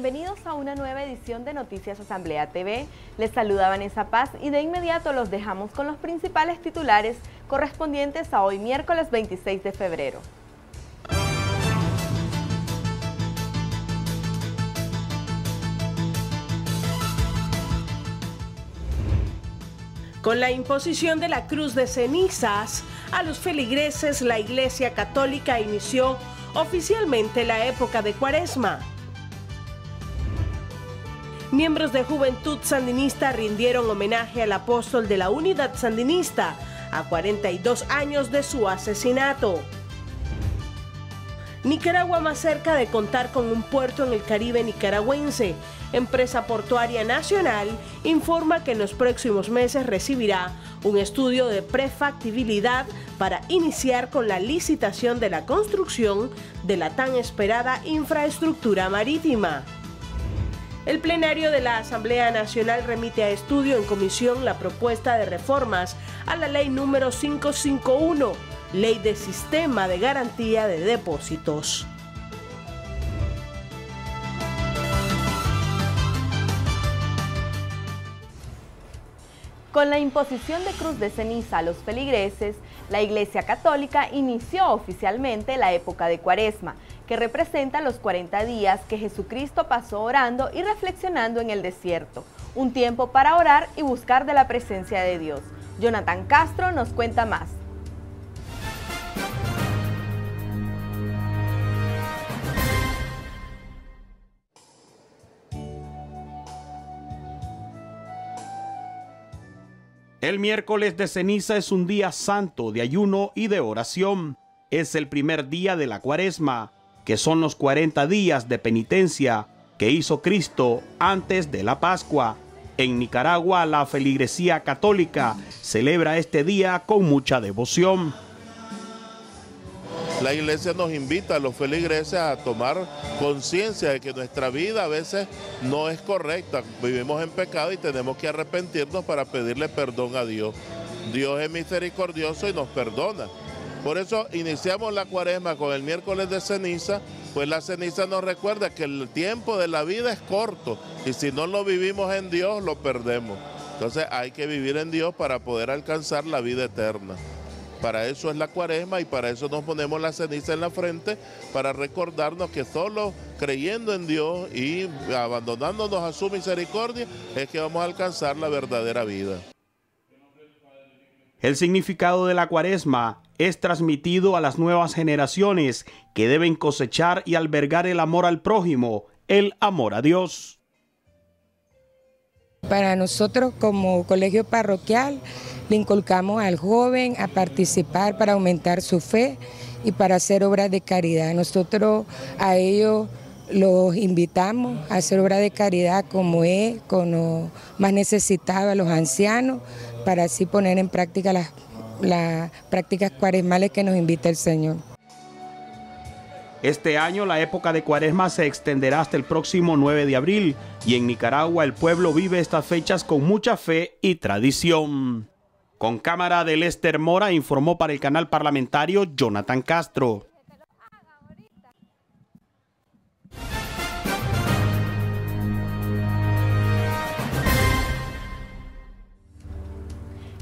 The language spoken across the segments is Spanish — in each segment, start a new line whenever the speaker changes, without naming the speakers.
Bienvenidos a una nueva edición de Noticias Asamblea TV. Les saluda Vanessa Paz y de inmediato los dejamos con los principales titulares correspondientes a hoy miércoles 26 de febrero.
Con la imposición de la cruz de cenizas a los feligreses, la Iglesia Católica inició oficialmente la época de Cuaresma. Miembros de Juventud Sandinista rindieron homenaje al apóstol de la Unidad Sandinista a 42 años de su asesinato. Nicaragua más cerca de contar con un puerto en el Caribe nicaragüense. Empresa Portuaria Nacional informa que en los próximos meses recibirá un estudio de prefactibilidad para iniciar con la licitación de la construcción de la tan esperada infraestructura marítima. El plenario de la Asamblea Nacional remite a estudio en comisión la propuesta de reformas a la ley número 551, Ley de Sistema de Garantía de Depósitos.
Con la imposición de cruz de ceniza a los feligreses, la Iglesia Católica inició oficialmente la época de Cuaresma, que representa los 40 días que Jesucristo pasó orando y reflexionando en el desierto, un tiempo para orar y buscar de la presencia de Dios. Jonathan Castro nos cuenta más.
El miércoles de ceniza es un día santo de ayuno y de oración. Es el primer día de la cuaresma, que son los 40 días de penitencia que hizo Cristo antes de la Pascua. En Nicaragua la feligresía católica celebra este día con mucha devoción.
La iglesia nos invita a los feligreses a tomar conciencia de que nuestra vida a veces no es correcta. Vivimos en pecado y tenemos que arrepentirnos para pedirle perdón a Dios. Dios es misericordioso y nos perdona. Por eso iniciamos la cuaresma con el miércoles de ceniza, pues la ceniza nos recuerda que el tiempo de la vida es corto y si no lo vivimos en Dios lo perdemos. Entonces hay que vivir en Dios para poder alcanzar la vida eterna. Para eso es la cuaresma y para eso nos ponemos la ceniza en la frente, para recordarnos que solo creyendo en Dios y abandonándonos a su misericordia es que vamos a alcanzar la verdadera vida.
El significado de la cuaresma es transmitido a las nuevas generaciones que deben cosechar y albergar el amor al prójimo, el amor a Dios.
Para nosotros como colegio parroquial le inculcamos al joven a participar para aumentar su fe y para hacer obras de caridad. Nosotros a ellos los invitamos a hacer obras de caridad como es, con los más necesitados, a los ancianos, para así poner en práctica las, las prácticas cuaresmales que nos invita el Señor.
Este año la época de cuaresma se extenderá hasta el próximo 9 de abril y en Nicaragua el pueblo vive estas fechas con mucha fe y tradición. Con cámara de Lester Mora informó para el canal parlamentario Jonathan Castro.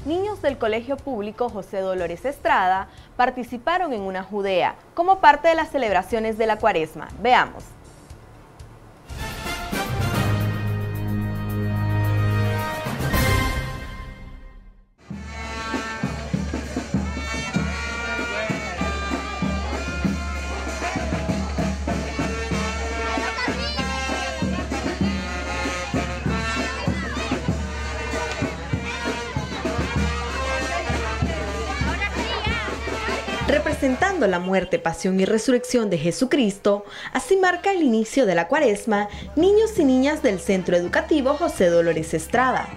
Niños del Colegio Público José Dolores Estrada participaron en una judea como parte de las celebraciones de la cuaresma. Veamos. La muerte, pasión y resurrección de Jesucristo, así marca el inicio de la cuaresma, niños y niñas del Centro Educativo José Dolores Estrada.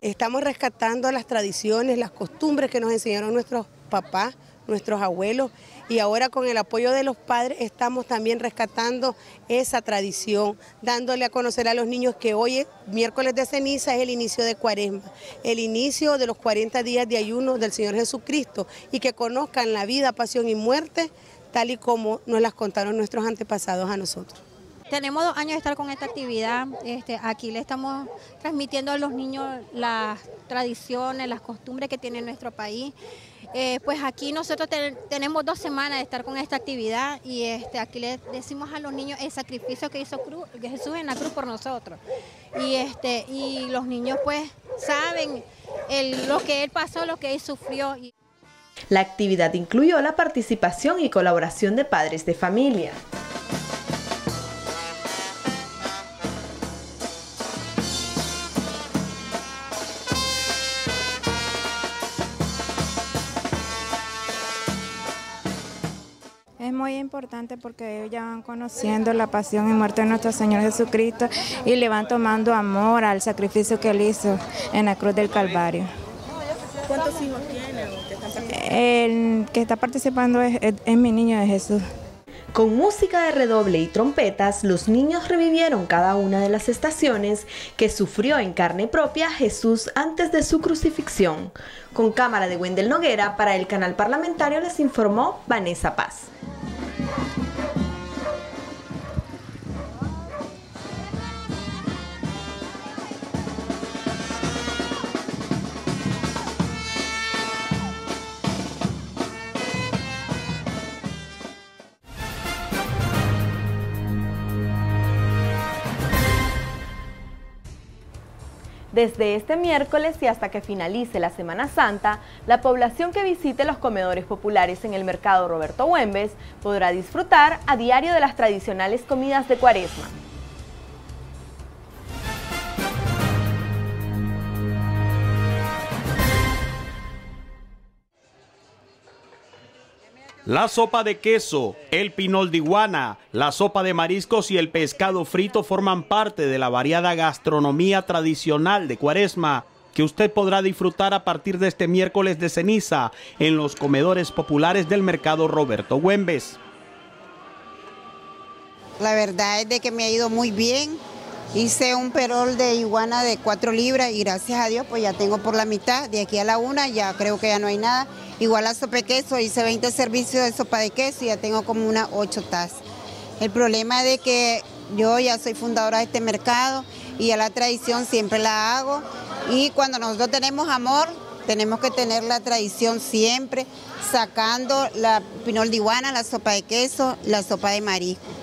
Estamos rescatando las tradiciones, las costumbres que nos enseñaron nuestros papás, nuestros abuelos y ahora con el apoyo de los padres estamos también rescatando esa tradición, dándole a conocer a los niños que hoy es miércoles de ceniza es el inicio de cuaresma, el inicio de los 40 días de ayuno del Señor Jesucristo y que conozcan la vida, pasión y muerte tal y como nos las contaron nuestros antepasados a nosotros.
Tenemos dos años de estar con esta actividad. Este, aquí le estamos transmitiendo a los niños las tradiciones, las costumbres que tiene nuestro país. Eh, pues aquí nosotros tenemos dos semanas de estar con esta actividad y este, aquí le decimos a los niños el sacrificio que hizo Jesús en la cruz por nosotros. Y, este, y los niños pues saben lo que Él pasó, lo que Él sufrió.
La actividad incluyó la participación y colaboración de padres de familia.
Es muy importante porque ellos ya van conociendo la pasión y muerte de nuestro Señor Jesucristo y le van tomando amor al sacrificio que él hizo en la cruz del Calvario.
¿Cuántos hijos tienen?
El que está participando es, es mi niño de Jesús.
Con música de redoble y trompetas, los niños revivieron cada una de las estaciones que sufrió en carne propia Jesús antes de su crucifixión. Con cámara de Wendel Noguera, para el canal parlamentario les informó Vanessa Paz. Thank you. Desde este miércoles y hasta que finalice la Semana Santa, la población que visite los comedores populares en el mercado Roberto Güembes podrá disfrutar a diario de las tradicionales comidas de cuaresma.
La sopa de queso, el pinol de iguana, la sopa de mariscos y el pescado frito forman parte de la variada gastronomía tradicional de Cuaresma que usted podrá disfrutar a partir de este miércoles de ceniza en los comedores populares del mercado Roberto Güembes.
La verdad es de que me ha ido muy bien. Hice un perol de iguana de 4 libras y gracias a Dios pues ya tengo por la mitad. De aquí a la una ya creo que ya no hay nada. Igual a sopa de queso, hice 20 servicios de sopa de queso y ya tengo como unas 8 tazas. El problema de que yo ya soy fundadora de este mercado y a la tradición siempre la hago. Y cuando nosotros tenemos amor, tenemos que tener la tradición siempre, sacando la pinol de iguana, la sopa de queso, la sopa de marisco.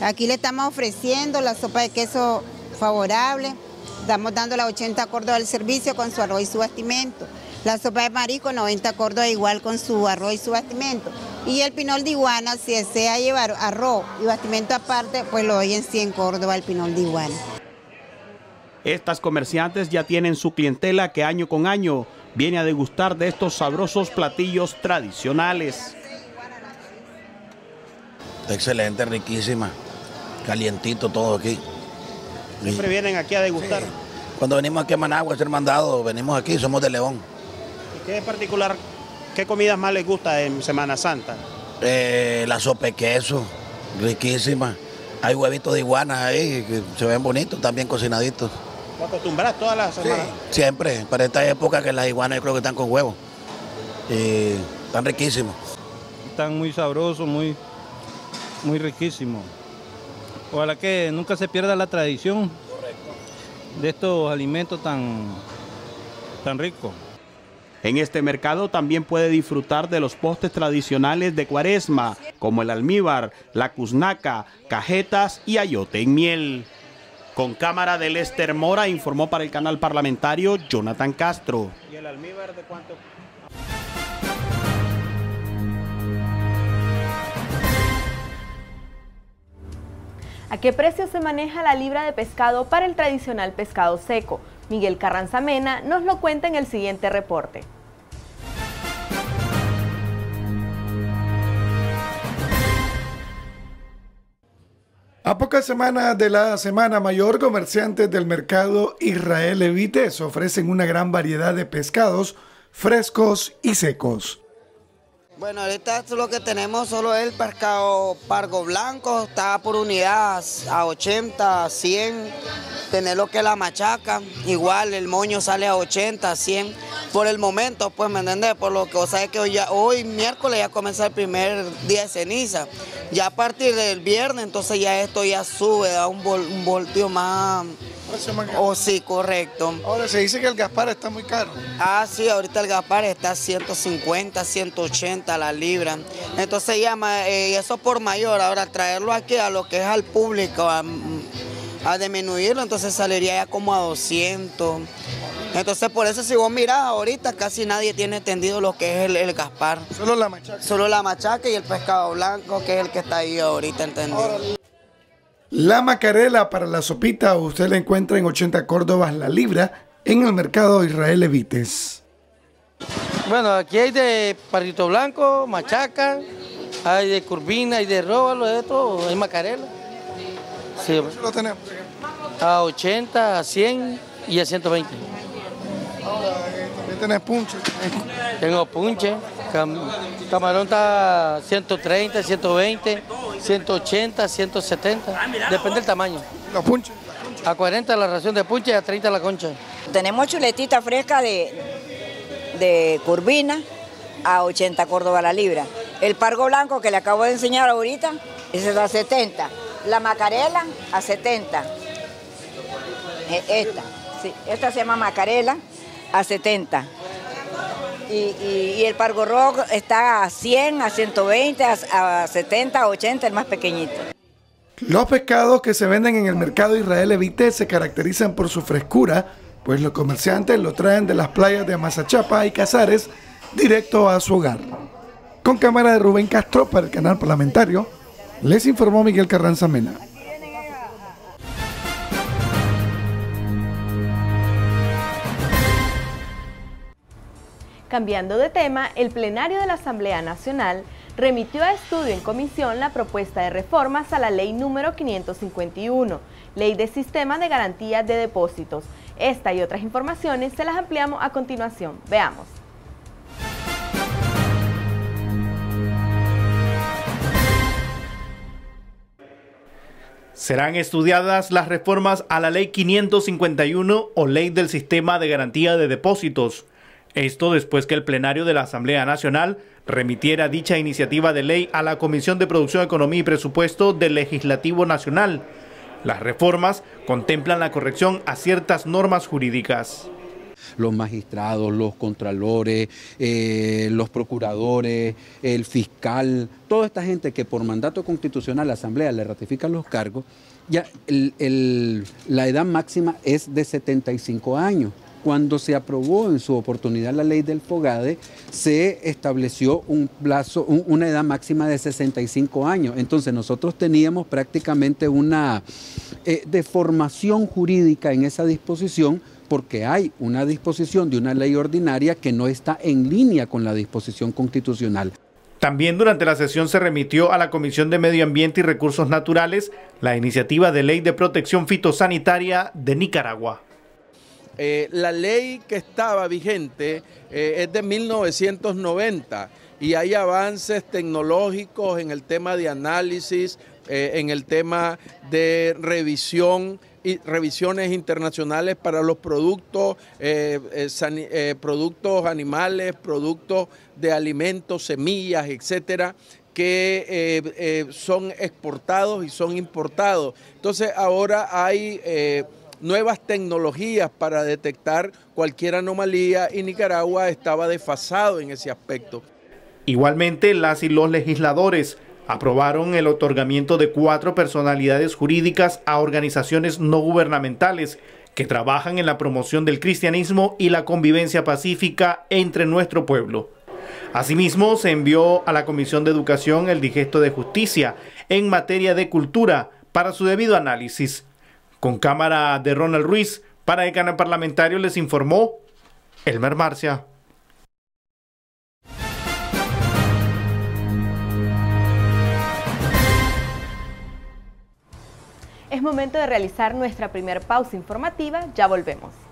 Aquí le estamos ofreciendo la sopa de queso favorable, estamos dando las 80 córdobas del servicio con su arroz y su bastimento. La sopa de marisco, 90 córdobas igual con su arroz y su bastimento. Y el pinol de iguana, si desea llevar arroz y bastimento aparte, pues lo doy en 100 córdobas el pinol de iguana.
Estas comerciantes ya tienen su clientela que año con año viene a degustar de estos sabrosos platillos tradicionales.
Excelente, riquísima, calientito todo aquí.
¿Siempre vienen aquí a degustar?
Cuando venimos aquí a Managua a hacer mandado, venimos aquí, somos de León.
¿Qué en particular, qué comidas más les gusta en Semana Santa?
Eh, la sopa de queso, riquísima. Hay huevitos de iguanas ahí que se ven bonitos, también cocinaditos.
¿Lo acostumbras todas las semanas?
siempre, para esta época que las iguanas yo creo que están con huevos. Y están riquísimos.
Están muy sabrosos, muy, muy riquísimos. Ojalá que nunca se pierda la tradición de estos alimentos tan, tan ricos.
En este mercado también puede disfrutar de los postes tradicionales de Cuaresma, como el almíbar, la cuznaca, cajetas y ayote en miel. Con cámara de Lester Mora informó para el canal parlamentario Jonathan Castro. ¿Y el almíbar de cuánto?
¿A qué precio se maneja la libra de pescado para el tradicional pescado seco? Miguel Carranza Mena nos lo cuenta en el siguiente reporte.
A pocas semanas de la Semana Mayor, comerciantes del mercado Israel Evites ofrecen una gran variedad de pescados frescos y secos.
Bueno, ahorita lo que tenemos solo es el pescado pargo blanco, está por unidad a 80, 100. Tener lo que es la machaca, igual el moño sale a 80, 100. Por el momento, pues, ¿me entendés? Por lo que, o sea, que hoy, ya, hoy miércoles ya comienza el primer día de ceniza. Ya a partir del viernes, entonces ya esto ya sube, da un voltio más Oh, sí, correcto.
Ahora se dice que el Gaspar está muy caro.
Ah, sí, ahorita el Gaspar está a 150, 180 la libra. Entonces llama, eh, eso por mayor. Ahora traerlo aquí a lo que es al público, a, disminuirlo, entonces saliría ya como a 200. Entonces por eso si vos mirás ahorita casi nadie tiene entendido lo que es el, Gaspar.
Solo la machaca.
Solo la machaca y el pescado blanco que es el que está ahí ahorita entendido.
La macarela para la sopita usted la encuentra en 80 córdobas la libra en el mercado Israel Evites.
Bueno, aquí hay de parrito blanco, machaca, hay de curvina, hay de róbalo, de todo, hay macarela.
Sí. lo tenemos?
A 80, a 100 y a 120.
Ahora, también tenés punche.
Tengo punche, camarón está 130, 120. 180, 170, depende del tamaño.
¿Los punches?
A 40 la ración de punche y a 30 la concha.
Tenemos chuletita fresca de, de curvina a 80 Córdoba la libra. El pargo blanco que le acabo de enseñar ahorita, ese es a 70. La macarela a 70. E, esta, sí, esta se llama macarela a 70. Y, el Pargo Rock está a 100, a 120, a, 70, a 80, el más pequeñito.
Los pescados que se venden en el mercado Israel Evite se caracterizan por su frescura, pues los comerciantes lo traen de las playas de Mazachapa y Casares directo a su hogar. Con cámara de Rubén Castro para el canal parlamentario, les informó Miguel Carranza Mena.
Cambiando de tema, el plenario de la Asamblea Nacional remitió a estudio en comisión la propuesta de reformas a la ley número 551, Ley de Sistema de Garantía de Depósitos. Esta y otras informaciones se las ampliamos a continuación. Veamos.
Serán estudiadas las reformas a la Ley 551 o Ley del Sistema de Garantía de Depósitos esto después que el plenario de la Asamblea Nacional remitiera dicha iniciativa de ley a la Comisión de Producción, Economía y Presupuesto del Legislativo Nacional. Las reformas contemplan la corrección a ciertas normas jurídicas
los magistrados, los contralores, eh, los procuradores, el fiscal, toda esta gente que por mandato constitucional la Asamblea le ratifica los cargos, ya la edad máxima es de 75 años cuando se aprobó en su oportunidad la ley del FOGADE, se estableció un plazo, una edad máxima de 65 años. Entonces nosotros teníamos prácticamente una eh, deformación jurídica en esa disposición porque hay una disposición de una ley ordinaria que no está en línea con la disposición constitucional.
También durante la sesión se remitió a la Comisión de Medio Ambiente y Recursos Naturales la iniciativa de ley de protección fitosanitaria de Nicaragua.
Eh, la ley que estaba vigente eh, es de 1990 y hay avances tecnológicos en el tema de análisis, eh, en el tema de revisión y revisiones internacionales para los productos, productos animales, productos de alimentos, semillas, etcétera, que son exportados y son importados. Entonces ahora hay nuevas tecnologías para detectar cualquier anomalía y Nicaragua estaba desfasado en ese aspecto.
Igualmente, las y los legisladores aprobaron el otorgamiento de cuatro personalidades jurídicas a organizaciones no gubernamentales que trabajan en la promoción del cristianismo y la convivencia pacífica entre nuestro pueblo. Asimismo, se envió a la Comisión de Educación el digesto de justicia en materia de cultura para su debido análisis. Con cámara de Ronald Ruiz, para el canal parlamentario les informó Elmer Marcia.
Es momento de realizar nuestra primera pausa informativa, ya volvemos.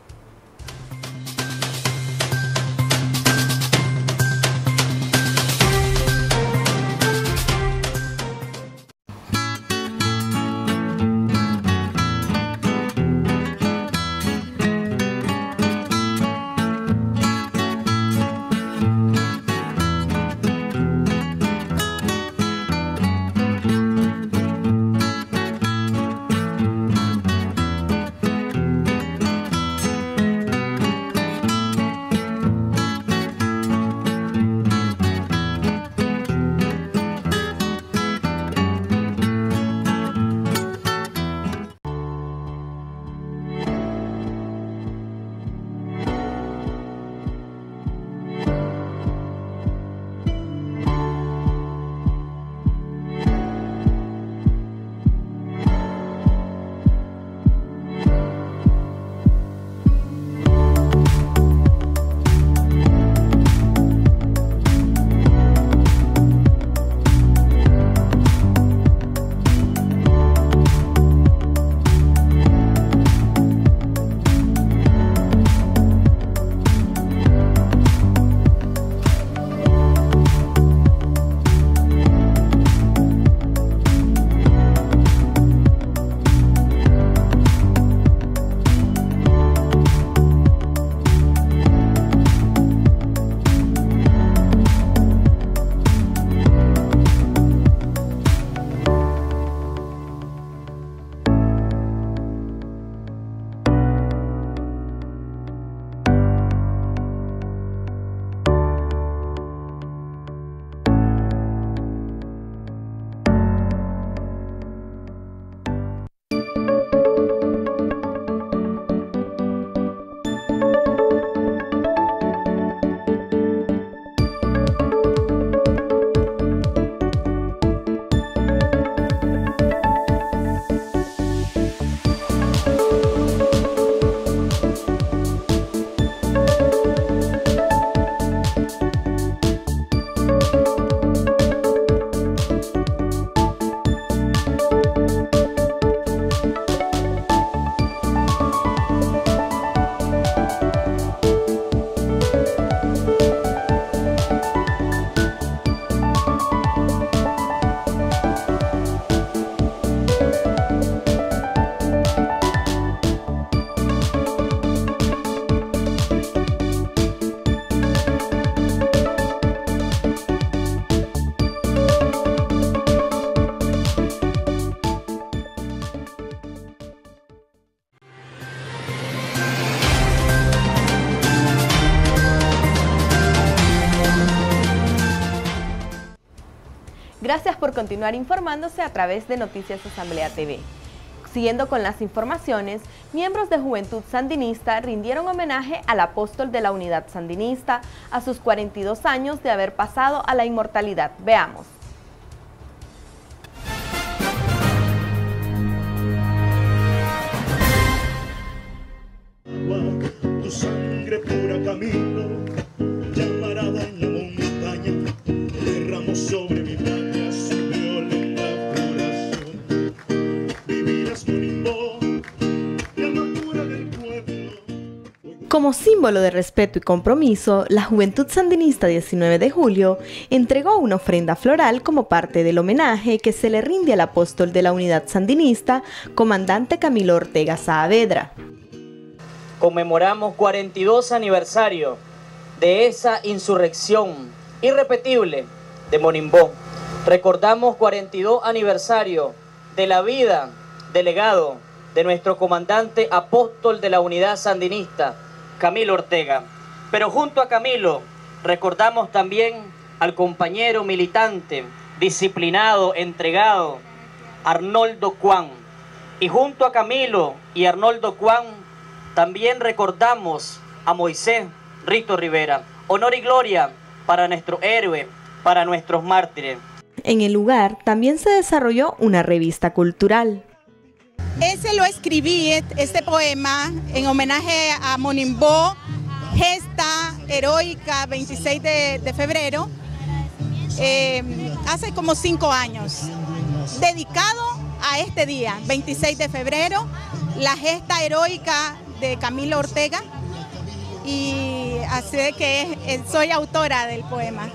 Por continuar informándose a través de Noticias Asamblea TV. Siguiendo con las informaciones, miembros de Juventud Sandinista rindieron homenaje al apóstol de la Unidad Sandinista a sus 42 años de haber pasado a la inmortalidad. Veamos. Como símbolo de respeto y compromiso, la Juventud Sandinista 19 de julio entregó una ofrenda floral como parte del homenaje que se le rinde al apóstol de la Unidad Sandinista, comandante Camilo Ortega Saavedra
conmemoramos 42 aniversario de esa insurrección irrepetible de Monimbó. Recordamos 42 aniversario de la vida, del legado de nuestro comandante apóstol de la unidad sandinista, Camilo Ortega. Pero junto a Camilo recordamos también al compañero militante, disciplinado, entregado, Arnoldo Cuán. Y junto a Camilo y Arnoldo Cuán también recordamos a Moisés Rito Rivera. Honor y gloria para nuestro héroe, para nuestros mártires.
En el lugar también se desarrolló una revista cultural.
Ese lo escribí, este poema, en homenaje a Monimbó, gesta heroica 26 de, febrero, eh, hace como cinco años, dedicado a este día, 26 de febrero, la gesta heroica de Camilo Ortega y así que soy autora del poema.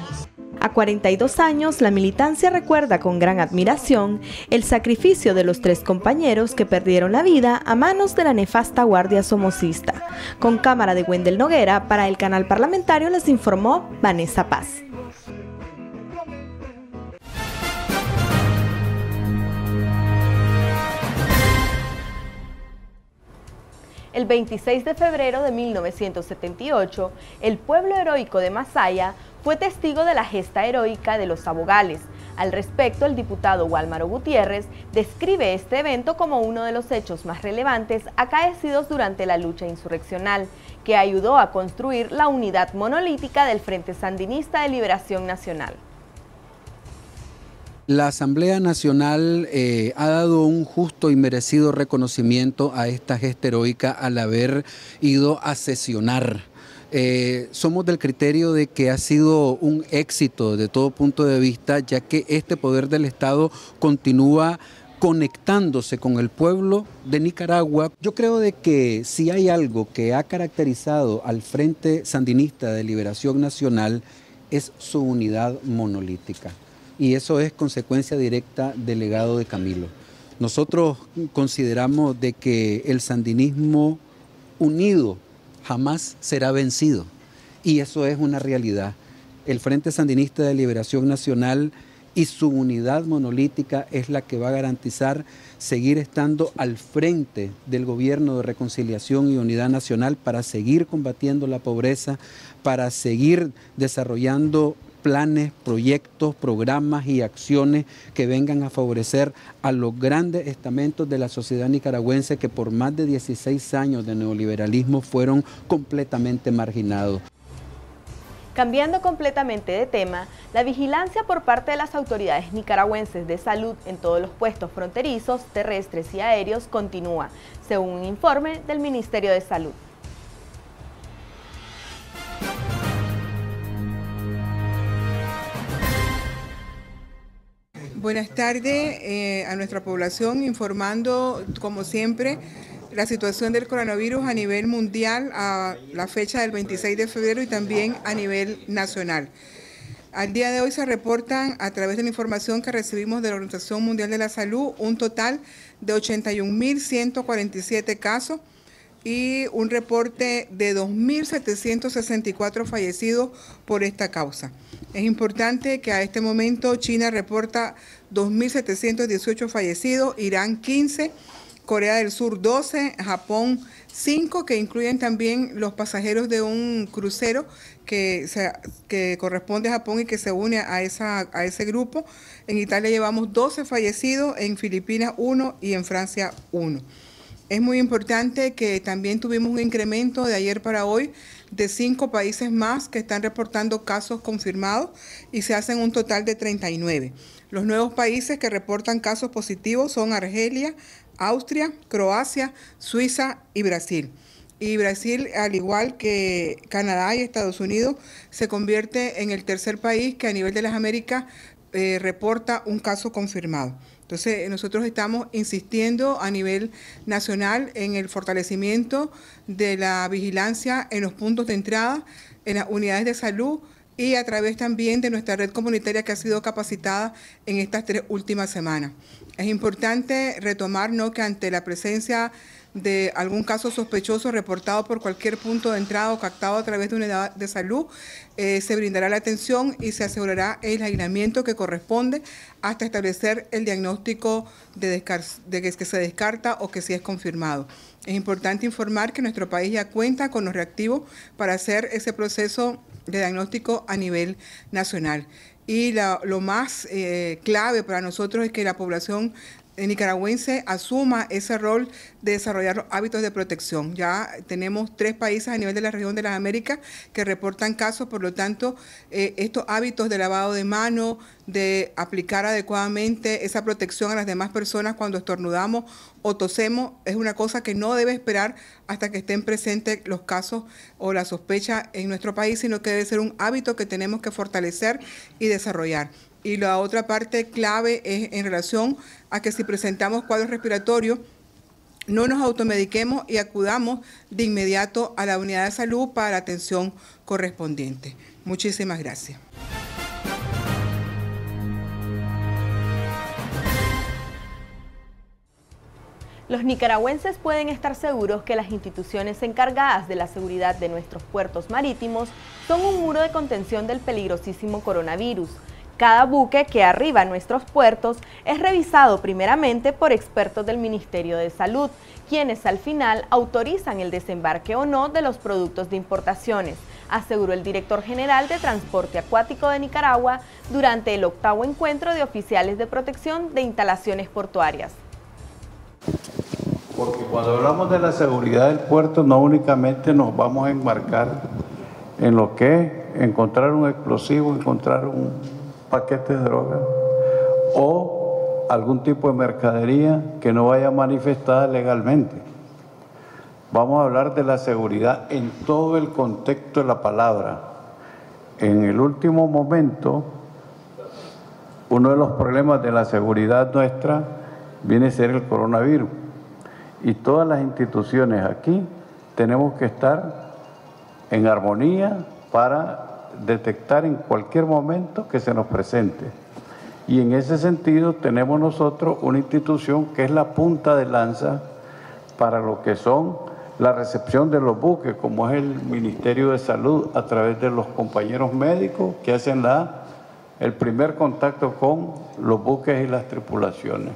A 42 años, la militancia recuerda con gran admiración el sacrificio de los tres compañeros que perdieron la vida a manos de la nefasta Guardia Somocista. Con cámara de Wendel Noguera, para el canal parlamentario les informó Vanessa Paz. El 26 de febrero de 1978, el pueblo heroico de Masaya fue testigo de la gesta heroica de los abogales. Al respecto, el diputado Walmaro Gutiérrez describe este evento como uno de los hechos más relevantes acaecidos durante la lucha insurreccional, que ayudó a construir la unidad monolítica del Frente Sandinista de Liberación Nacional.
La Asamblea Nacional eh, ha dado un justo y merecido reconocimiento a esta gesta heroica al haber ido a sesionar. Eh, somos del criterio de que ha sido un éxito de todo punto de vista, ya que este poder del Estado continúa conectándose con el pueblo de Nicaragua. Yo creo de que si hay algo que ha caracterizado al Frente Sandinista de Liberación Nacional es su unidad monolítica y eso es consecuencia directa del legado de Camilo. Nosotros consideramos de que el sandinismo unido jamás será vencido y eso es una realidad. El Frente Sandinista de Liberación Nacional y su unidad monolítica es la que va a garantizar seguir estando al frente del gobierno de reconciliación y unidad nacional para seguir combatiendo la pobreza, para seguir desarrollando planes, proyectos, programas y acciones que vengan a favorecer a los grandes estamentos de la sociedad nicaragüense que por más de 16 años de neoliberalismo fueron completamente marginados.
Cambiando completamente de tema, la vigilancia por parte de las autoridades nicaragüenses de salud en todos los puestos fronterizos, terrestres y aéreos continúa, según un informe del Ministerio de Salud.
Buenas tardes eh, a nuestra población, informando como siempre la situación del coronavirus a nivel mundial a la fecha del 26 de febrero y también a nivel nacional. Al día de hoy se reportan a través de la información que recibimos de la Organización Mundial de la Salud un total de 81.147 casos y un reporte de 2.764 fallecidos por esta causa. Es importante que a este momento China reporta 2.718 fallecidos, Irán 15, Corea del Sur 12, Japón 5, que incluyen también los pasajeros de un crucero que, se- corresponde a Japón y que se une a, esa, a ese grupo. En Italia llevamos 12 fallecidos, en Filipinas 1 y en Francia 1. Es muy importante que también tuvimos un incremento de ayer para hoy de cinco países más que están reportando casos confirmados y se hacen un total de 39. Los nuevos países que reportan casos positivos son Argelia, Austria, Croacia, Suiza y Brasil. Y Brasil, al igual que Canadá y Estados Unidos, se convierte en el tercer país que a nivel de las Américas eh, reporta un caso confirmado. Entonces, eh, nosotros estamos insistiendo a nivel nacional en el fortalecimiento de la vigilancia en los puntos de entrada, en las unidades de salud y a través también de nuestra red comunitaria que ha sido capacitada en estas tres últimas semanas. Es importante retomar ¿no? que ante la presencia de algún caso sospechoso reportado por cualquier punto de entrada o captado a través de una unidad de salud, eh, se brindará la atención y se asegurará el aislamiento que corresponde hasta establecer el diagnóstico de, que, que se descarta o que sí es confirmado. Es importante informar que nuestro país ya cuenta con los reactivos para hacer ese proceso de diagnóstico a nivel nacional. Y lo más eh, clave para nosotros es que la población nicaragüense asuma ese rol de desarrollar los hábitos de protección. Ya tenemos tres países a nivel de la región de las Américas que reportan casos, por lo tanto, eh, estos hábitos de lavado de manos, de aplicar adecuadamente esa protección a las demás personas cuando estornudamos o tosemos, es una cosa que no debe esperar hasta que estén presentes los casos o la sospecha en nuestro país, sino que debe ser un hábito que tenemos que fortalecer y desarrollar. Y la otra parte clave es en relación a que si presentamos cuadros respiratorios, no nos automediquemos y acudamos de inmediato a la unidad de salud para la atención correspondiente. Muchísimas gracias.
Los nicaragüenses pueden estar seguros que las instituciones encargadas de la seguridad de nuestros puertos marítimos son un muro de contención del peligrosísimo coronavirus. Cada buque que arriba a nuestros puertos es revisado primeramente por expertos del Ministerio de Salud, quienes al final autorizan el desembarque o no de los productos de importaciones, aseguró el director general de Transporte Acuático de Nicaragua durante el octavo encuentro de oficiales de protección de instalaciones portuarias.
Porque cuando hablamos de la seguridad del puerto, no únicamente nos vamos a enmarcar en lo que es encontrar un explosivo, encontrar un paquete de droga o algún tipo de mercadería que no vaya manifestada legalmente. Vamos a hablar de la seguridad en todo el contexto de la palabra. En el último momento, uno de los problemas de la seguridad nuestra viene a ser el coronavirus. Y todas las instituciones aquí tenemos que estar en armonía para detectar en cualquier momento que se nos presente. Y en ese sentido tenemos nosotros una institución que es la punta de lanza para lo que son la recepción de los buques, como es el Ministerio de Salud, a través de los compañeros médicos que hacen la, el primer contacto con los buques y las tripulaciones.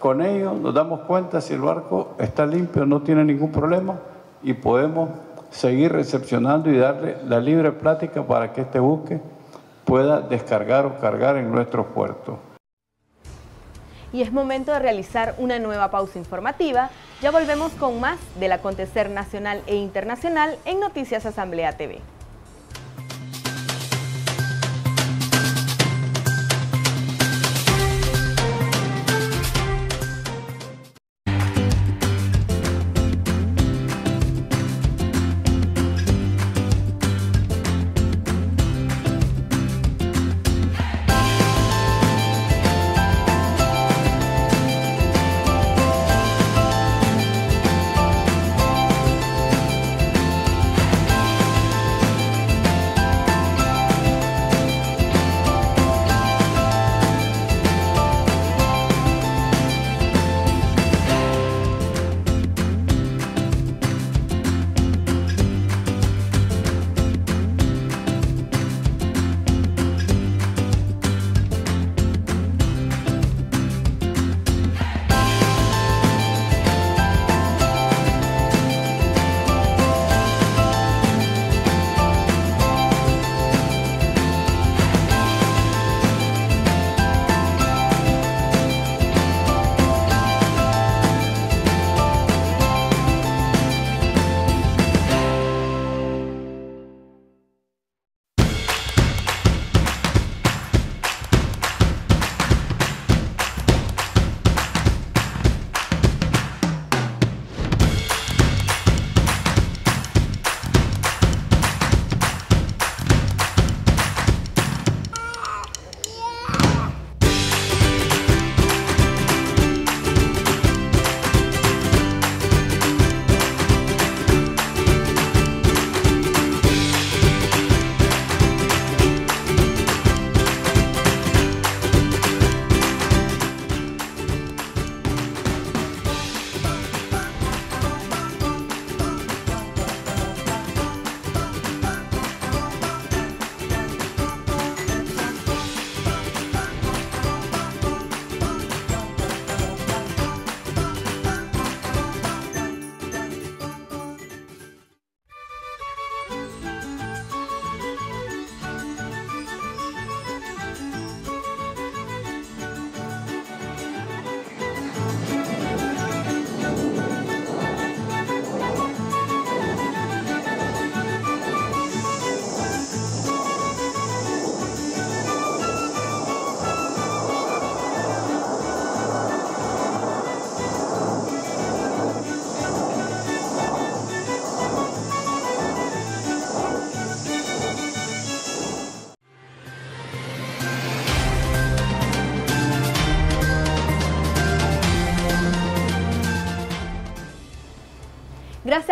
Con ello nos damos cuenta si el barco está limpio, no tiene ningún problema y podemos seguir recepcionando y darle la libre plática para que este buque pueda descargar o cargar en nuestros puertos.
Y es momento de realizar una nueva pausa informativa. Ya volvemos con más del acontecer nacional e internacional en Noticias Asamblea TV.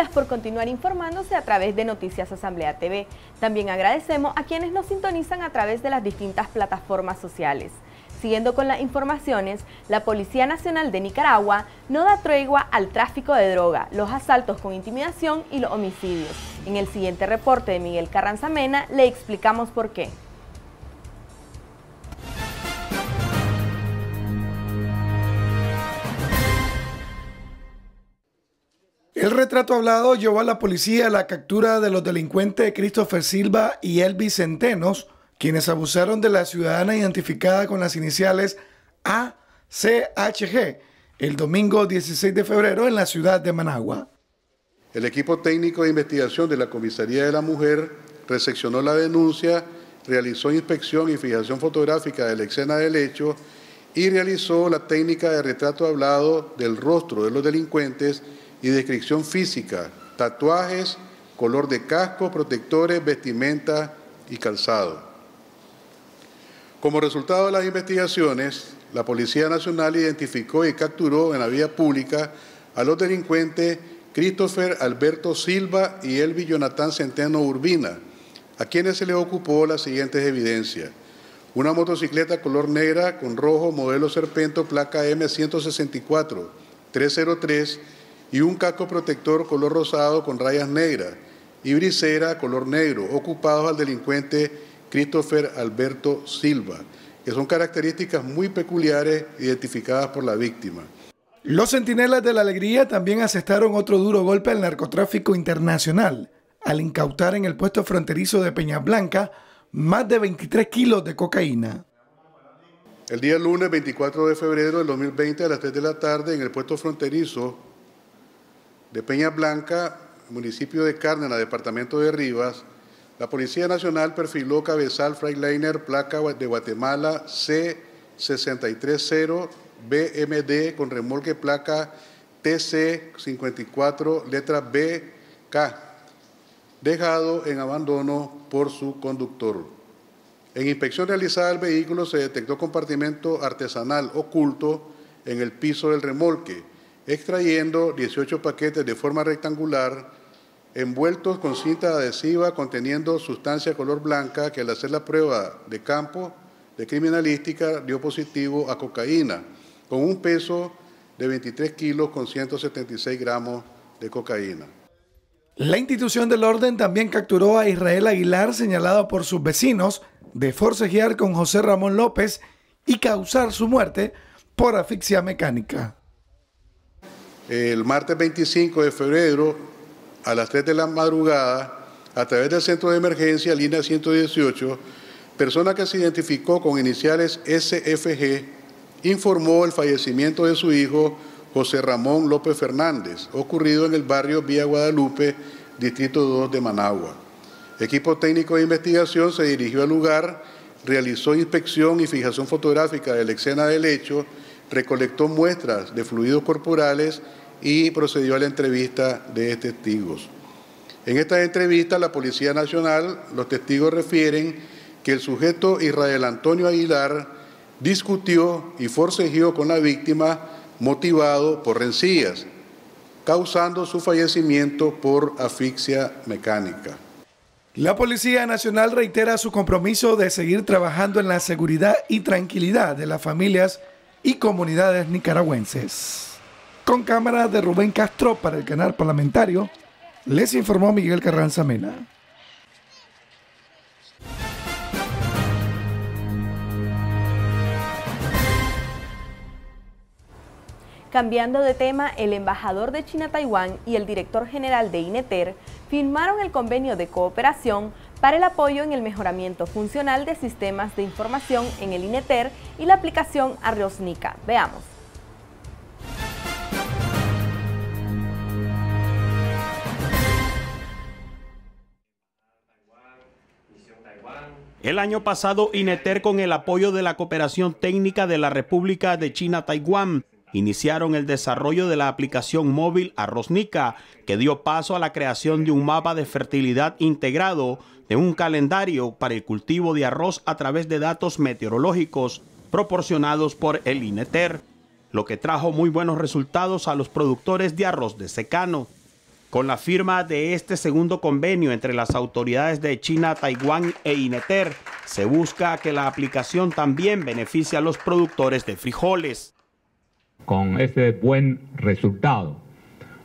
Por continuar informándose a través de Noticias Asamblea TV. También agradecemos a quienes nos sintonizan a través de las distintas plataformas sociales. Siguiendo con las informaciones, la Policía Nacional de Nicaragua no da tregua al tráfico de droga, los asaltos con intimidación y los homicidios. En el siguiente reporte de Miguel Carranza Mena le explicamos por qué.
El retrato hablado llevó a la policía a la captura de los delincuentes Christopher Silva y Elvis Centenos, quienes abusaron de la ciudadana identificada con las iniciales ACHG el domingo 16 de febrero en la ciudad de Managua.
El equipo técnico de investigación de la Comisaría de la Mujer recepcionó la denuncia, realizó inspección y fijación fotográfica de la escena del hecho y realizó la técnica de retrato hablado del rostro de los delincuentes y descripción física, tatuajes, color de casco, protectores, vestimenta y calzado. Como resultado de las investigaciones, la Policía Nacional identificó y capturó en la vía pública a los delincuentes Christopher Alberto Silva y Elvi Jonathan Centeno Urbina, a quienes se les ocupó las siguientes evidencias. Una motocicleta color negra con rojo modelo Serpento placa M164 303 y un casco protector color rosado con rayas negras y brisera color negro, ocupados al delincuente Christopher Alberto Silva, que son características muy peculiares identificadas por la víctima.
Los centinelas de la alegría también asestaron otro duro golpe al narcotráfico internacional al incautar en el puesto fronterizo de Peña Blanca más de 23 kilos de cocaína.
El día lunes 24 de febrero del 2020 a las 3 de la tarde en el puesto fronterizo de Peña Blanca, municipio de Cárdenas, departamento de Rivas, la Policía Nacional perfiló cabezal Freightliner placa de Guatemala C630 BMD con remolque placa TC54 letra BK, dejado en abandono por su conductor. En inspección realizada del vehículo se detectó compartimento artesanal oculto en el piso del remolque, extrayendo 18 paquetes de forma rectangular envueltos con cinta adhesiva conteniendo sustancia color blanca que al hacer la prueba de campo de criminalística dio positivo a cocaína, con un peso de 23 kilos con 176 gramos de cocaína.
La institución del orden también capturó a Israel Aguilar, señalado por sus vecinos de forcejear con José Ramón López y causar su muerte por asfixia mecánica.
El martes 25 de febrero, a las 3 de la madrugada, a través del centro de emergencia, línea 118, persona que se identificó con iniciales SFG, informó el fallecimiento de su hijo José Ramón López Fernández, ocurrido en el barrio Vía Guadalupe, Distrito 2 de Managua. Equipo técnico de investigación se dirigió al lugar, realizó inspección y fijación fotográfica de la escena del hecho, recolectó muestras de fluidos corporales y procedió a la entrevista de testigos. En esta entrevista, la Policía Nacional, los testigos refieren que el sujeto Israel Antonio Aguilar discutió y forcejeó con la víctima motivado por rencillas, causando su fallecimiento por asfixia mecánica.
La Policía Nacional reitera su compromiso de seguir trabajando en la seguridad y tranquilidad de las familias y comunidades nicaragüenses. Con cámara de Rubén Castro para el canal parlamentario, les informó Miguel Carranza Mena.
Cambiando de tema, el embajador de China-Taiwán y el director general de INETER firmaron el convenio de cooperación para el apoyo en el mejoramiento funcional de sistemas de información en el INETER y la aplicación Arroznica. Veamos.
El año pasado, INETER, con el apoyo de la cooperación técnica de la República de China-Taiwán, iniciaron el desarrollo de la aplicación móvil Arroznica, que dio paso a la creación de un mapa de fertilidad integrado, de un calendario para el cultivo de arroz a través de datos meteorológicos proporcionados por el INETER, lo que trajo muy buenos resultados a los productores de arroz de secano. Con la firma de este segundo convenio entre las autoridades de China, Taiwán e INETER, se busca que la aplicación también beneficie a los productores de frijoles.
Con ese buen resultado,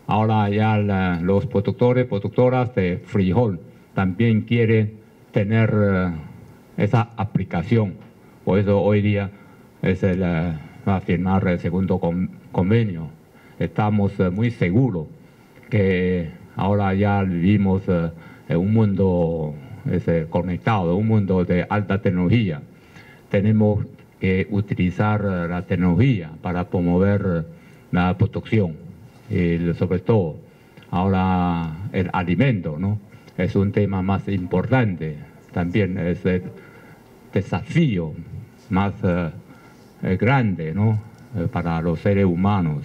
ahora ya los productores, productoras de frijol también quieren tener uh, esa aplicación. Por eso hoy día es el, uh, va a firmar el segundo con, convenio. Estamos uh, muy seguros que ahora ya vivimos eh, en un mundo conectado, un mundo de alta tecnología. Tenemos que utilizar eh, la tecnología para promover la producción y sobre todo ahora el alimento, ¿no? Es un tema más importante, también es el desafío más eh, grande, ¿no? para los seres humanos.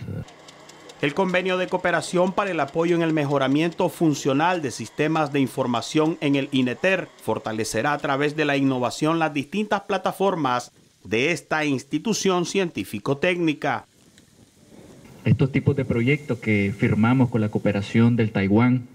El convenio de cooperación para el apoyo en el mejoramiento funcional de sistemas de información en el INETER fortalecerá a través de la innovación las distintas plataformas de esta institución científico-técnica.
Estos tipos de proyectos que firmamos con la cooperación del Taiwán,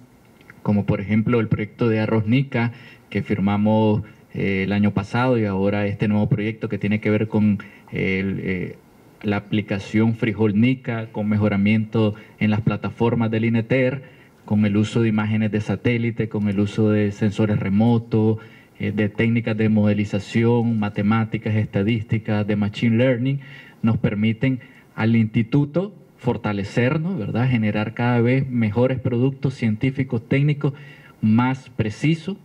como por ejemplo el proyecto de Arroz Nica que firmamos eh, el año pasado y ahora este nuevo proyecto que tiene que ver con el... Eh, la aplicación Frijolnica con mejoramiento en las plataformas del INETER, con el uso de imágenes de satélite, con el uso de sensores remotos, eh, de técnicas de modelización, matemáticas, estadísticas, de machine learning, nos permiten al instituto fortalecernos, ¿verdad? generar cada vez mejores productos científicos, técnicos más precisos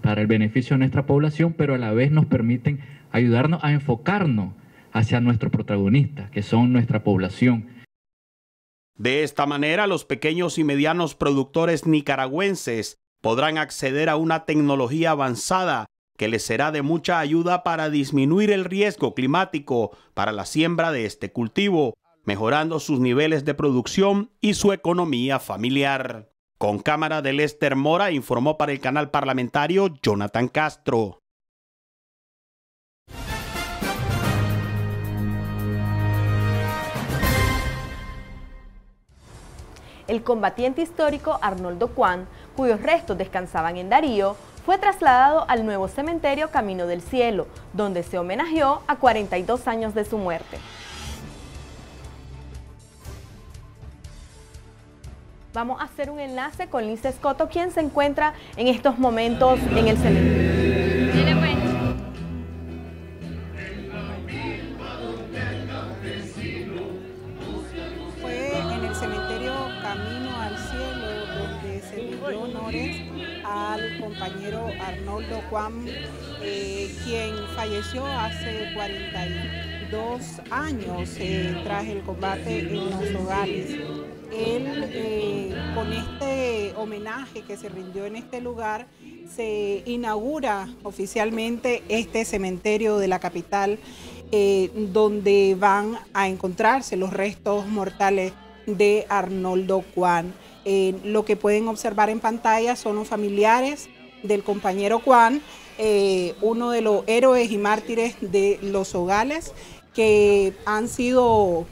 para el beneficio de nuestra población, pero a la vez nos permiten ayudarnos a enfocarnos hacia nuestros protagonistas, que son nuestra población.
De esta manera, los pequeños y medianos productores nicaragüenses podrán acceder a una tecnología avanzada que les será de mucha ayuda para disminuir el riesgo climático para la siembra de este cultivo, mejorando sus niveles de producción y su economía familiar. Con cámara de Lester Mora informó para el canal parlamentario Jonathan Castro.
El combatiente histórico Arnoldo Juan, cuyos restos descansaban en Darío, fue trasladado al nuevo cementerio Camino del Cielo, donde se homenajeó a 42 años de su muerte. Vamos a hacer un enlace con Liz Escoto, quien se encuentra en estos momentos en el cementerio.
Arnoldo Juan, eh, quien falleció hace 42 años eh, tras el combate en los hogares. Él, eh, con este homenaje que se rindió en este lugar, se inaugura oficialmente este cementerio de la capital, donde van a encontrarse los restos mortales de Arnoldo Juan. lo que pueden observar en pantalla son los familiares del compañero Juan, eh, uno de los héroes y mártires de los hogales, que han sido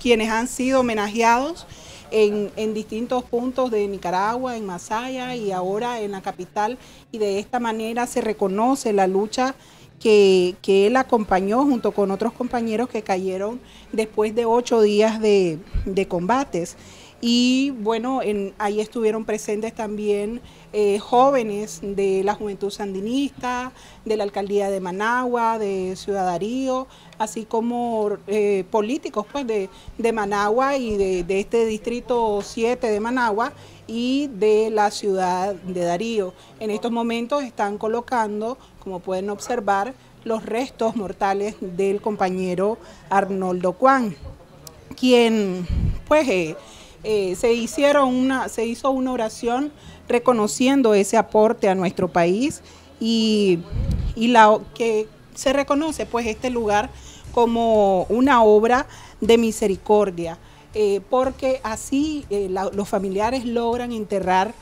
quienes han sido homenajeados en, distintos puntos de Nicaragua, en Masaya y ahora en la capital, y de esta manera se reconoce la lucha que, él acompañó junto con otros compañeros que cayeron después de ocho días de, de combates. Y bueno, en, ahí estuvieron presentes también eh, jóvenes de la Juventud Sandinista, de la Alcaldía de Managua, de Ciudadarío, así como eh, políticos pues, de, Managua y de, de, este distrito 7 de Managua y de la ciudad de Darío. En estos momentos están colocando, como pueden observar, los restos mortales del compañero Arnoldo Juan, quien pues eh, eh, se, hicieron una, se hizo una oración reconociendo ese aporte a nuestro país y, la, que se reconoce pues este lugar como una obra de misericordia, eh, porque así eh, los familiares logran enterrar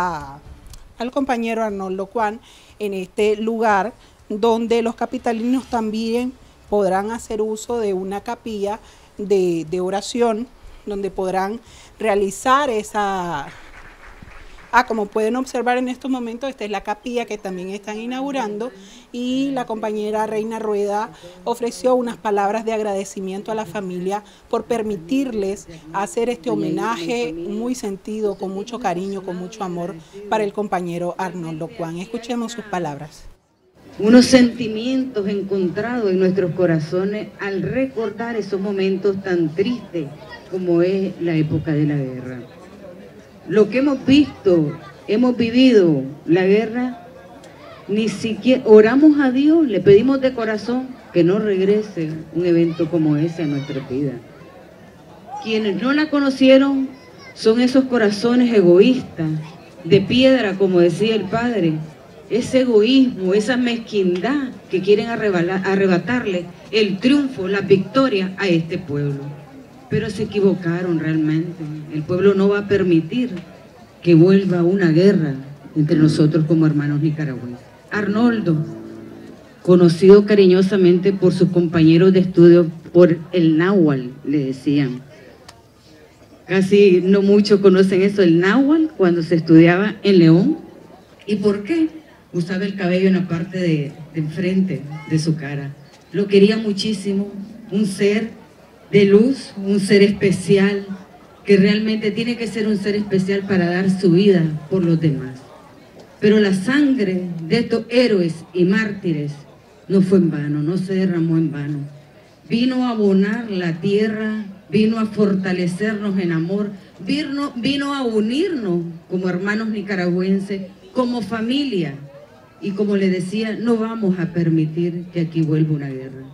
al compañero Arnoldo Juan en este lugar donde los capitalinos también podrán hacer uso de una capilla de, de oración donde podrán realizar esa... Ah, como pueden observar en estos momentos, esta es la capilla que también están inaugurando y la compañera Reina Rueda ofreció unas palabras de agradecimiento a la familia por permitirles hacer este homenaje muy sentido, con mucho cariño, con mucho amor para el compañero Arnoldo Juan. Escuchemos sus palabras
unos sentimientos encontrados en nuestros corazones al recordar esos momentos tan tristes como es la época de la guerra. Lo que hemos visto, hemos vivido la guerra, ni siquiera oramos a Dios, le pedimos de corazón que no regrese un evento como ese a nuestra vida. Quienes no la conocieron son esos corazones egoístas, de piedra, como decía el Padre, ese egoísmo, esa mezquindad que quieren arrebatarle el triunfo, la victoria a este pueblo. Pero se equivocaron realmente. El pueblo no va a permitir que vuelva una guerra entre nosotros como hermanos nicaragüenses. Arnoldo, conocido cariñosamente por sus compañeros de estudio, por el náhuatl, le decían. Casi no muchos conocen eso, el náhuatl, cuando se estudiaba en León. ¿Y por qué? usaba el cabello en la parte de, enfrente de su cara. Lo quería muchísimo, un ser de luz, un ser especial, que realmente tiene que ser un ser especial para dar su vida por los demás. Pero la sangre de estos héroes y mártires no fue en vano, no se derramó en vano. Vino a abonar la tierra, vino a fortalecernos en amor, vino, vino a unirnos como hermanos nicaragüenses, como familia, y como le decía, no vamos a permitir que aquí vuelva una guerra.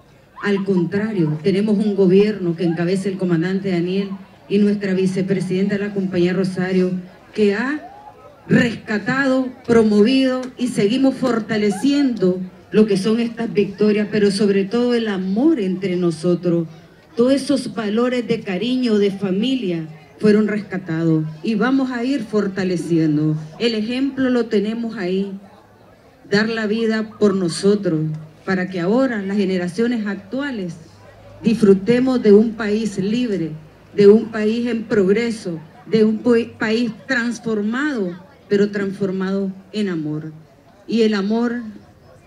Al contrario, tenemos un gobierno que encabeza el comandante Daniel y nuestra vicepresidenta, la compañía Rosario, que ha rescatado, promovido y seguimos fortaleciendo lo que son estas victorias, pero sobre todo el amor entre nosotros. Todos esos valores de cariño, de familia, fueron rescatados y vamos a ir fortaleciendo. El ejemplo lo tenemos ahí dar la vida por nosotros, para que ahora las generaciones actuales disfrutemos de un país libre, de un país en progreso, de un país transformado, pero transformado en amor. Y el amor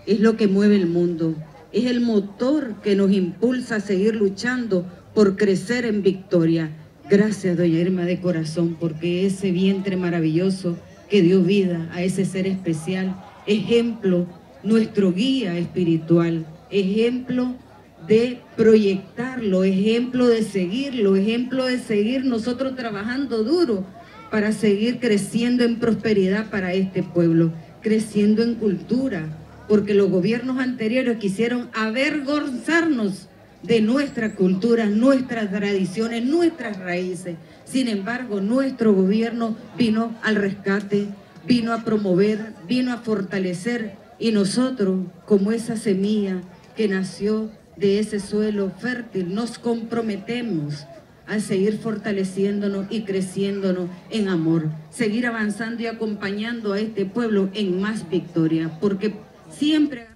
es lo que mueve el mundo, es el motor que nos impulsa a seguir luchando por crecer en victoria. Gracias, doña Irma, de corazón, porque ese vientre maravilloso que dio vida a ese ser especial ejemplo, nuestro guía espiritual, ejemplo de proyectarlo, ejemplo de seguirlo, ejemplo de seguir nosotros trabajando duro para seguir creciendo en prosperidad para este pueblo, creciendo en cultura, porque los gobiernos anteriores quisieron avergonzarnos de nuestra cultura, nuestras tradiciones, nuestras raíces. Sin embargo, nuestro gobierno vino al rescate vino a promover, vino a fortalecer y nosotros, como esa semilla que nació de ese suelo fértil, nos comprometemos a seguir fortaleciéndonos y creciéndonos en amor, seguir avanzando y acompañando a este pueblo en más victoria, porque siempre...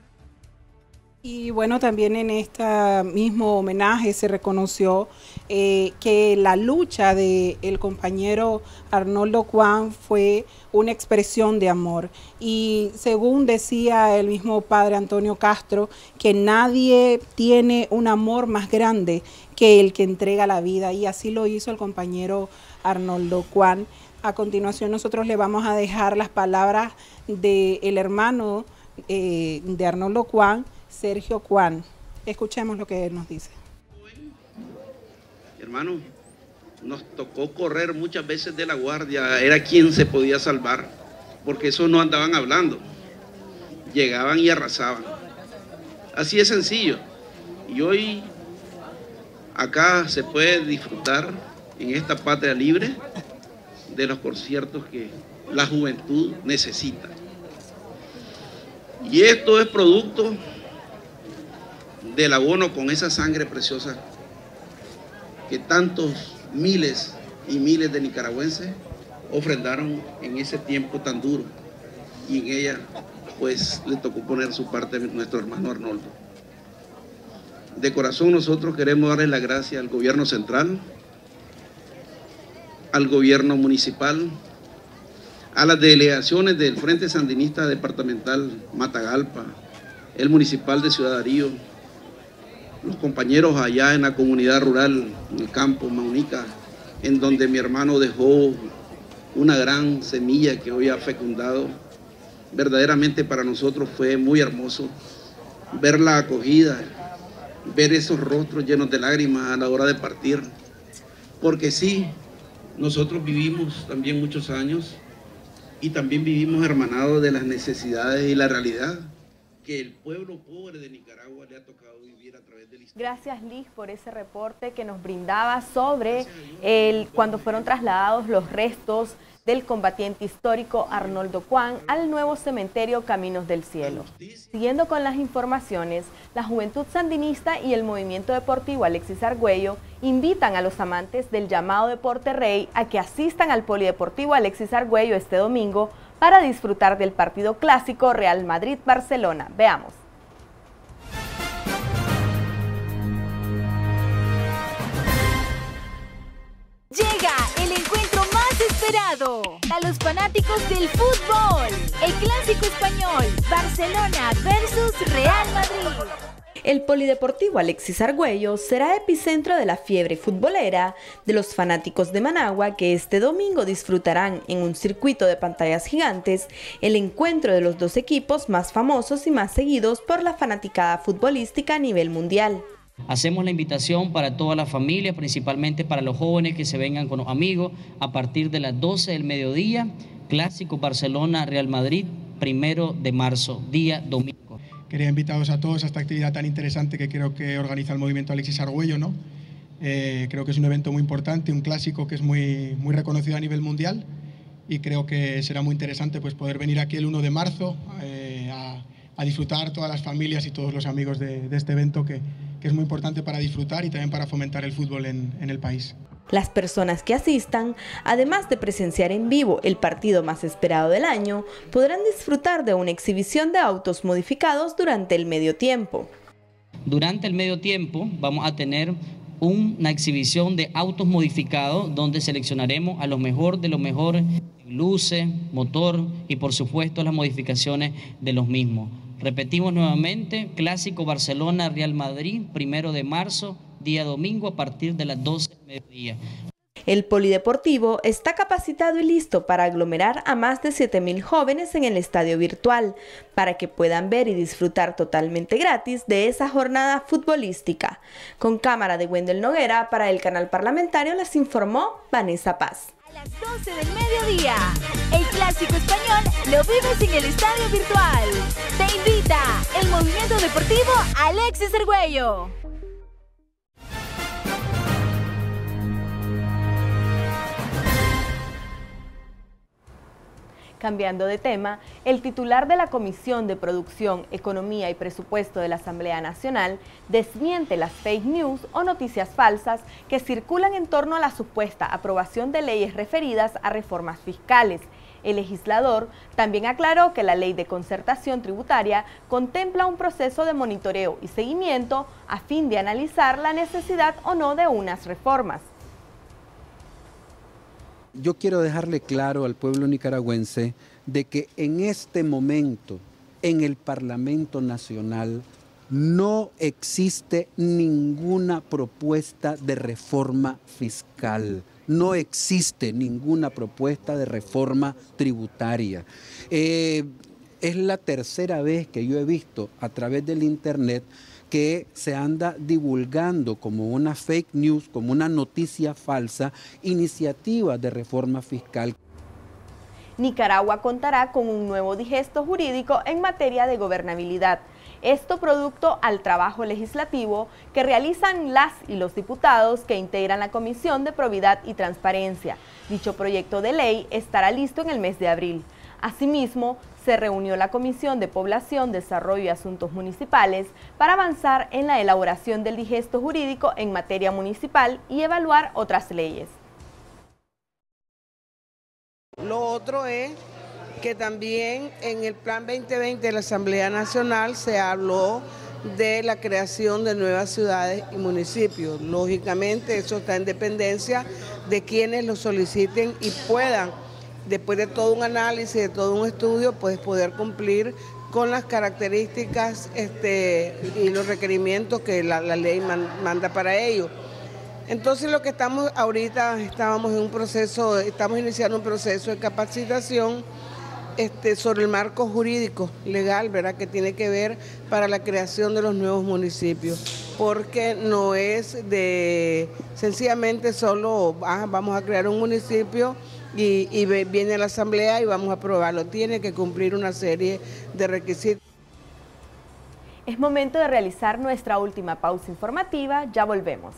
Y bueno, también en este mismo homenaje se reconoció eh, que la lucha del el compañero Arnoldo Juan fue una expresión de amor. Y según decía el mismo padre Antonio Castro, que nadie tiene un amor más grande que el que entrega la vida. Y así lo hizo el compañero Arnoldo Juan. A continuación nosotros le vamos a dejar las palabras del hermano eh, de Arnoldo Juan, Sergio Juan. Escuchemos lo que él nos dice.
Hermano, nos tocó correr muchas veces de la guardia, era quien se podía salvar, porque eso no andaban hablando, llegaban y arrasaban. Así es sencillo. Y hoy acá se puede disfrutar en esta patria libre de los conciertos que la juventud necesita. Y esto es producto del abono con esa sangre preciosa que tantos miles y miles de nicaragüenses ofrendaron en ese tiempo tan duro. Y en ella, pues, le tocó poner su parte nuestro hermano Arnoldo. De corazón nosotros queremos darle la gracia al gobierno central, al gobierno municipal, a las delegaciones del Frente Sandinista Departamental Matagalpa, el municipal de Ciudad Darío, los compañeros allá en la comunidad rural, en el campo Maunica, en donde mi hermano dejó una gran semilla que hoy ha fecundado. Verdaderamente para nosotros fue muy hermoso ver la acogida, ver esos rostros llenos de lágrimas a la hora de partir. Porque sí, nosotros vivimos también muchos años y también vivimos hermanados de las necesidades y la realidad que el pueblo pobre de Nicaragua le ha tocado vivir a través del
Gracias Liz por ese reporte que nos brindaba sobre el, cuando fueron trasladados los restos del combatiente histórico Arnoldo Juan al nuevo cementerio Caminos del Cielo. Siguiendo con las informaciones, la Juventud Sandinista y el Movimiento Deportivo Alexis Argüello invitan a los amantes del llamado Deporte Rey a que asistan al Polideportivo Alexis Argüello este domingo para disfrutar del partido clásico Real Madrid-Barcelona. Veamos.
Llega el encuentro más esperado a los fanáticos del fútbol. El clásico español, Barcelona versus Real Madrid.
El Polideportivo Alexis Argüello será epicentro de la fiebre futbolera de los fanáticos de Managua que este domingo disfrutarán en un circuito de pantallas gigantes el encuentro de los dos equipos más famosos y más seguidos por la fanaticada futbolística a nivel mundial.
Hacemos la invitación para toda la familia, principalmente para los jóvenes que se vengan con amigos a partir de las 12 del mediodía, Clásico Barcelona-Real Madrid, primero de marzo, día domingo.
Quería invitaros a todos a esta actividad tan interesante que creo que organiza el movimiento Alexis Argüello, ¿no? Eh, creo que es un evento muy importante, un clásico que es muy, reconocido a nivel mundial y creo que será muy interesante pues, poder venir aquí el 1 de marzo eh, a, a, disfrutar todas las familias y todos los amigos de, de este evento que, que es muy importante para disfrutar y también para fomentar el fútbol en, en, el país.
Las personas que asistan, además de presenciar en vivo el partido más esperado del año, podrán disfrutar de una exhibición de autos modificados durante el medio tiempo.
Durante el medio tiempo vamos a tener una exhibición de autos modificados donde seleccionaremos a lo mejor de lo mejor luces, motor y por supuesto las modificaciones de los mismos. Repetimos nuevamente, Clásico Barcelona-Real Madrid, primero de marzo, día domingo a partir de las 12 del mediodía.
El Polideportivo está capacitado y listo para aglomerar a más de 7.000 jóvenes en el estadio virtual, para que puedan ver y disfrutar totalmente gratis de esa jornada futbolística. Con cámara de Wendel Noguera, para el canal parlamentario les informó Vanessa Paz.
A las 12 del mediodía, el clásico español lo vives en el estadio virtual. Te invita el movimiento deportivo Alexis Argüello.
Cambiando de tema, el titular de la Comisión de Producción, Economía y Presupuesto de la Asamblea Nacional desmiente las fake news o noticias falsas que circulan en torno a la supuesta aprobación de leyes referidas a reformas fiscales. El legislador también aclaró que la ley de concertación tributaria contempla un proceso de monitoreo y seguimiento a fin de analizar la necesidad o no de unas reformas.
Yo quiero dejarle claro al pueblo nicaragüense de que en este momento en el Parlamento Nacional no existe ninguna propuesta de reforma fiscal. No existe ninguna propuesta de reforma tributaria. Eh, es la tercera vez que yo he visto a través del Internet que se anda divulgando como una fake news, como una noticia falsa, iniciativas de reforma fiscal.
Nicaragua contará con un nuevo digesto jurídico en materia de gobernabilidad. Esto producto al trabajo legislativo que realizan las y los diputados que integran la Comisión de Probidad y Transparencia. Dicho proyecto de ley estará listo en el mes de abril. Asimismo, se reunió la Comisión de Población, Desarrollo y Asuntos Municipales para avanzar en la elaboración del digesto jurídico en materia municipal y evaluar otras leyes.
Lo otro es que también en el Plan 2020 de la Asamblea Nacional se habló de la creación de nuevas ciudades y municipios. Lógicamente eso está en dependencia de quienes lo soliciten y puedan, después de todo un análisis, de todo un estudio, pues poder cumplir con las características este, y los requerimientos que la, ley man- manda para ello. Entonces lo que estamos ahorita, estábamos en un proceso, estamos iniciando un proceso de capacitación este, sobre el marco jurídico legal, ¿verdad? Que tiene que ver para la creación de los nuevos municipios, porque no es de sencillamente solo ah, vamos a crear un municipio y, y viene la asamblea y vamos a aprobarlo. Tiene que cumplir una serie de requisitos.
Es momento de realizar nuestra última pausa informativa, ya volvemos.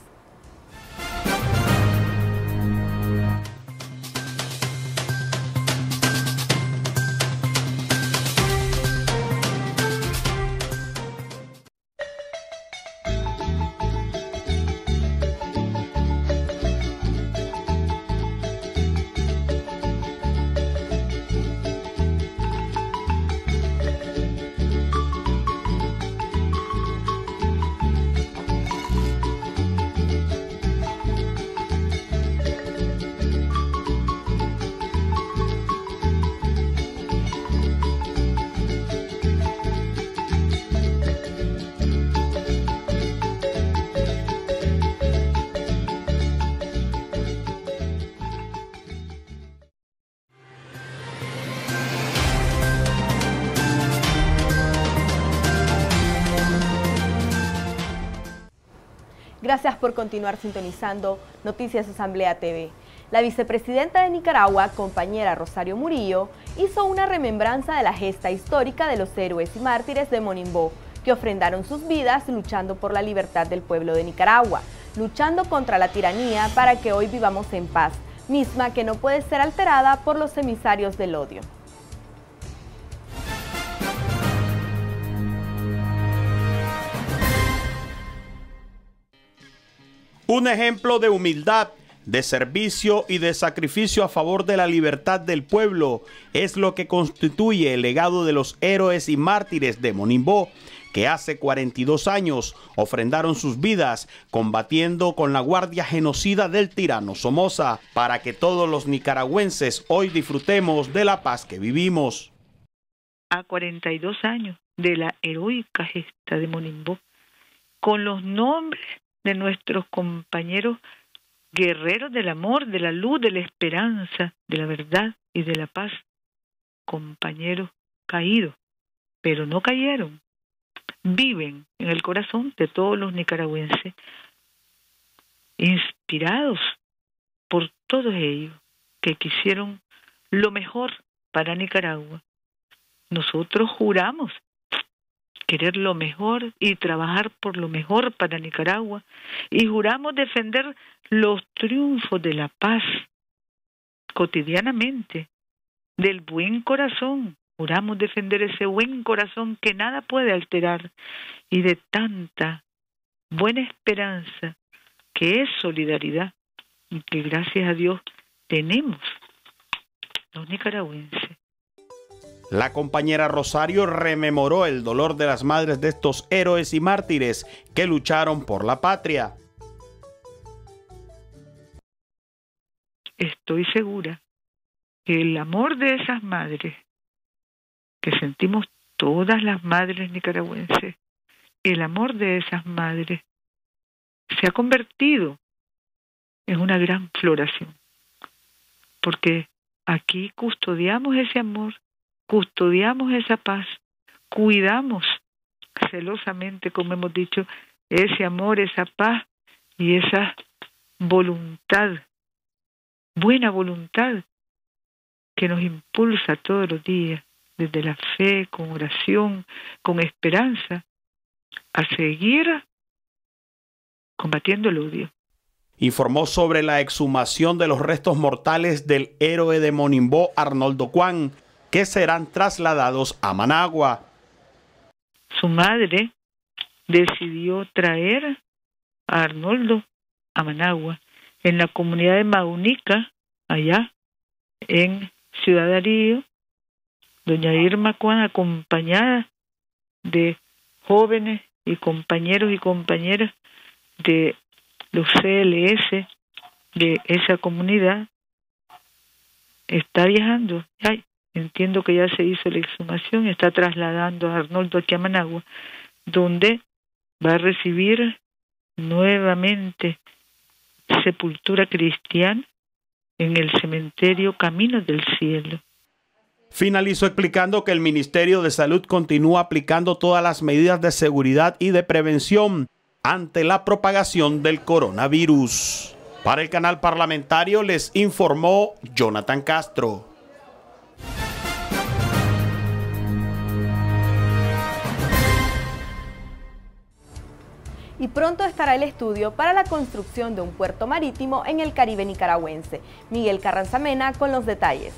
Gracias por continuar sintonizando Noticias Asamblea TV. La vicepresidenta de Nicaragua, compañera Rosario Murillo, hizo una remembranza de la gesta histórica de los héroes y mártires de Monimbó, que ofrendaron sus vidas luchando por la libertad del pueblo de Nicaragua, luchando contra la tiranía para que hoy vivamos en paz, misma que no puede ser alterada por los emisarios del odio.
Un ejemplo de humildad, de servicio y de sacrificio a favor de la libertad del pueblo es lo que constituye el legado de los héroes y mártires de Monimbó, que hace 42 años ofrendaron sus vidas combatiendo con la guardia genocida del tirano Somoza para que todos los nicaragüenses hoy disfrutemos de la paz que vivimos.
a 42 años de la heroica gesta de Monimbó, con los nombres de nuestros compañeros guerreros del amor, de la luz, de la esperanza, de la verdad y de la paz, compañeros caídos, pero no cayeron, viven en el corazón de todos los nicaragüenses, inspirados por todos ellos que quisieron lo mejor para Nicaragua. Nosotros juramos querer lo mejor y trabajar por lo mejor para Nicaragua y juramos defender los triunfos de la paz cotidianamente, del buen corazón. Juramos defender ese buen corazón que nada puede alterar y de tanta buena esperanza que es solidaridad y que gracias a Dios tenemos los nicaragüenses.
La compañera Rosario rememoró el dolor de las madres de estos héroes y mártires que lucharon por la patria.
estoy segura que el amor de esas madres que sentimos todas las madres nicaragüenses, el amor de esas madres se ha convertido en una gran floración, porque aquí custodiamos ese amor, custodiamos esa paz, cuidamos celosamente, como hemos dicho, ese amor, esa paz y esa voluntad buena voluntad que nos impulsa todos los días, desde la fe, con oración, con esperanza, a seguir combatiendo el odio.
Informó sobre la exhumación de los restos mortales del héroe de Monimbó, Arnoldo Juan, que serán trasladados a Managua.
Su madre decidió traer a Arnoldo a Managua en la comunidad de Maunica, allá en Ciudad Darío, doña Irma Juan acompañada de jóvenes y compañeros y compañeras de los CLS de esa comunidad está viajando. Ay, entiendo que ya se hizo la exhumación, está trasladando a Arnoldo aquí a Managua, donde va a recibir nuevamente sepultura cristiana en el cementerio Camino del Cielo.
Finalizó explicando que el Ministerio de Salud continúa aplicando todas las medidas de seguridad y de prevención ante la propagación del coronavirus. Para el canal parlamentario les informó Jonathan Castro.
Y pronto estará el estudio para la construcción de un puerto marítimo en el Caribe nicaragüense. Miguel Carranzamena con los detalles.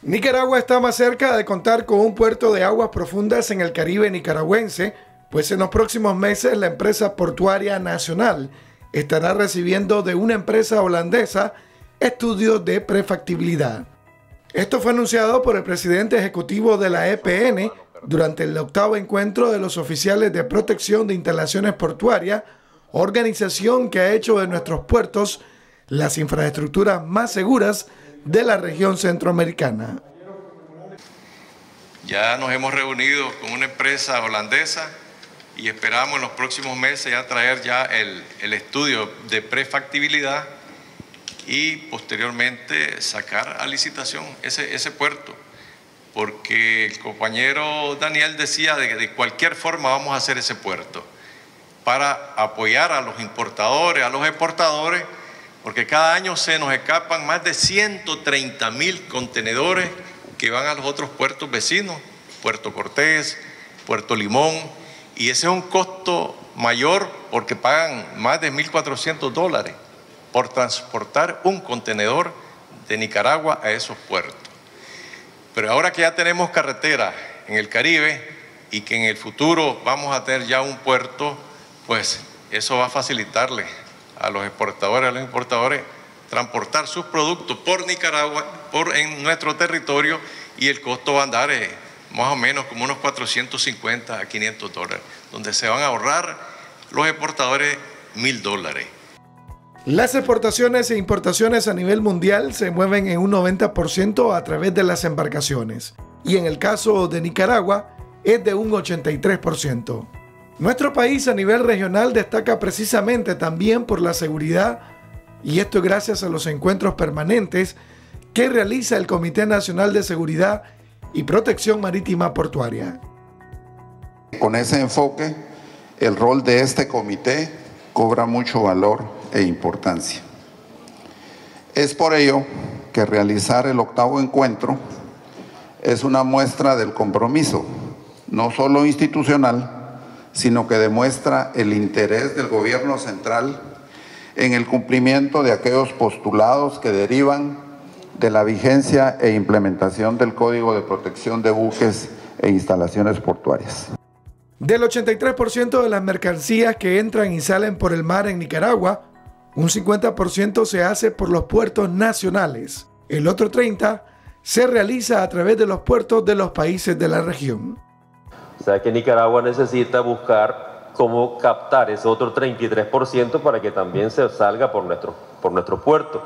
Nicaragua está más cerca de contar con un puerto de aguas profundas en el Caribe nicaragüense, pues en los próximos meses la empresa portuaria nacional estará recibiendo de una empresa holandesa estudios de prefactibilidad. Esto fue anunciado por el presidente ejecutivo de la EPN durante el octavo encuentro de los oficiales de protección de instalaciones portuarias, organización que ha hecho de nuestros puertos las infraestructuras más seguras de la región centroamericana.
Ya nos hemos reunido con una empresa holandesa y esperamos en los próximos meses ya traer ya el, el estudio de prefactibilidad y posteriormente sacar a licitación ese, ese puerto. Porque el compañero Daniel decía de que de cualquier forma vamos a hacer ese puerto para apoyar a los importadores, a los exportadores, porque cada año se nos escapan más de 130 mil contenedores que van a los otros puertos vecinos, Puerto Cortés, Puerto Limón, y ese es un costo mayor porque pagan más de 1.400 dólares por transportar un contenedor de Nicaragua a esos puertos. Pero ahora que ya tenemos carretera en el Caribe y que en el futuro vamos a tener ya un puerto, pues eso va a facilitarle a los exportadores, a los importadores, transportar sus productos por Nicaragua, por en nuestro territorio, y el costo va a andar eh, más o menos como unos 450 a 500 dólares, donde se van a ahorrar los exportadores mil dólares.
Las exportaciones e importaciones a nivel mundial se mueven en un 90% a través de las embarcaciones y en el caso de Nicaragua es de un 83%. Nuestro país a nivel regional destaca precisamente también por la seguridad y esto gracias a los encuentros permanentes que realiza el Comité Nacional de Seguridad y Protección Marítima Portuaria.
Con ese enfoque, el rol de este comité cobra mucho valor e importancia. Es por ello que realizar el octavo encuentro es una muestra del compromiso, no solo institucional, sino que demuestra el interés del gobierno central en el cumplimiento de aquellos postulados que derivan de la vigencia e implementación del Código de Protección de Buques e Instalaciones Portuarias.
Del 83% de las mercancías que entran y salen por el mar en Nicaragua, un 50% se hace por los puertos nacionales. El otro 30% se realiza a través de los puertos de los países de la región.
O sea que Nicaragua necesita buscar cómo captar ese otro 33% para que también se salga por nuestro, por nuestro puerto.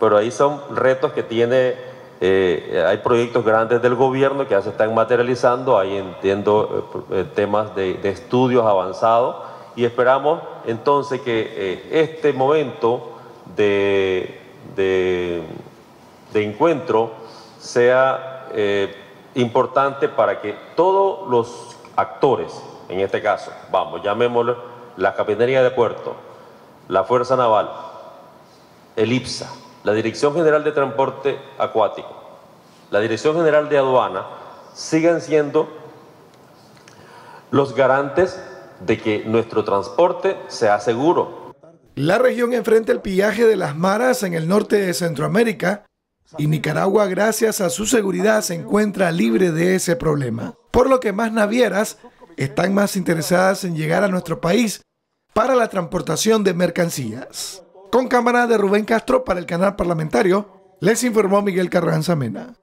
Pero ahí son retos que tiene, eh, hay proyectos grandes del gobierno que ya se están materializando, ahí entiendo eh, eh, temas de, de estudios avanzados y esperamos entonces que eh, este momento de, de, encuentro sea eh, importante para que todos los actores, en este caso, vamos, llamémoslo la Capitanería de Puerto, la Fuerza Naval, el IPSA, la Dirección General de Transporte Acuático, la Dirección General de Aduana, sigan siendo los garantes de que nuestro transporte sea seguro.
La región enfrenta el pillaje de las maras en el norte de Centroamérica y Nicaragua, gracias a su seguridad, se encuentra libre de ese problema. Por lo que más navieras están más interesadas en llegar a nuestro país para la transportación de mercancías. Con cámara de Rubén Castro para el canal parlamentario, les informó Miguel Carranza Mena.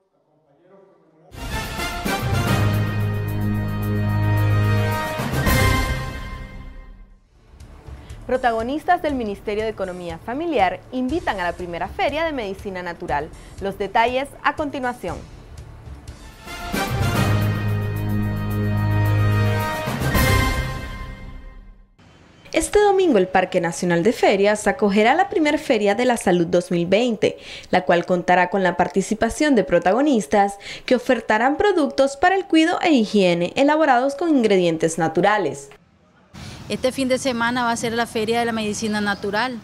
Protagonistas del Ministerio de Economía Familiar invitan a la primera feria de medicina natural. Los detalles a continuación. Este domingo el Parque Nacional de Ferias acogerá la primera Feria de la Salud 2020, la cual contará con la participación de protagonistas que ofertarán productos para el cuidado e higiene elaborados con ingredientes naturales.
Este fin de semana va a ser la Feria de la Medicina Natural.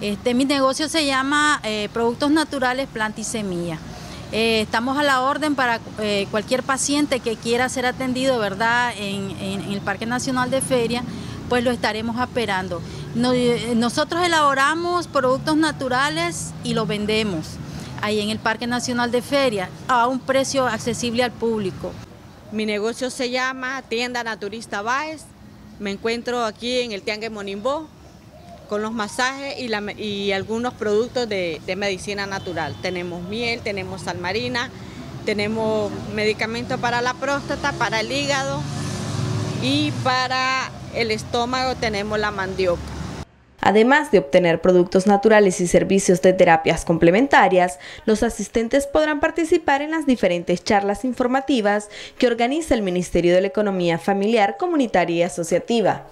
Este, mi negocio se llama eh, Productos Naturales, Planta y Semilla. Eh, estamos a la orden para eh, cualquier paciente que quiera ser atendido ¿verdad? En, el Parque Nacional de Feria pues lo estaremos esperando. Nosotros elaboramos productos naturales y los vendemos ahí en el Parque Nacional de Feria a un precio accesible al público.
Mi negocio se llama Tienda Naturista Baez. Me encuentro aquí en el Tiangue Monimbó con los masajes y, algunos productos de, de, medicina natural. Tenemos miel, tenemos sal marina, tenemos medicamentos para la próstata, para el hígado y para el estómago tenemos la mandioca.
Además de obtener productos naturales y servicios de terapias complementarias, los asistentes podrán participar en las diferentes charlas informativas que organiza el Ministerio de la Economía Familiar, Comunitaria y Asociativa.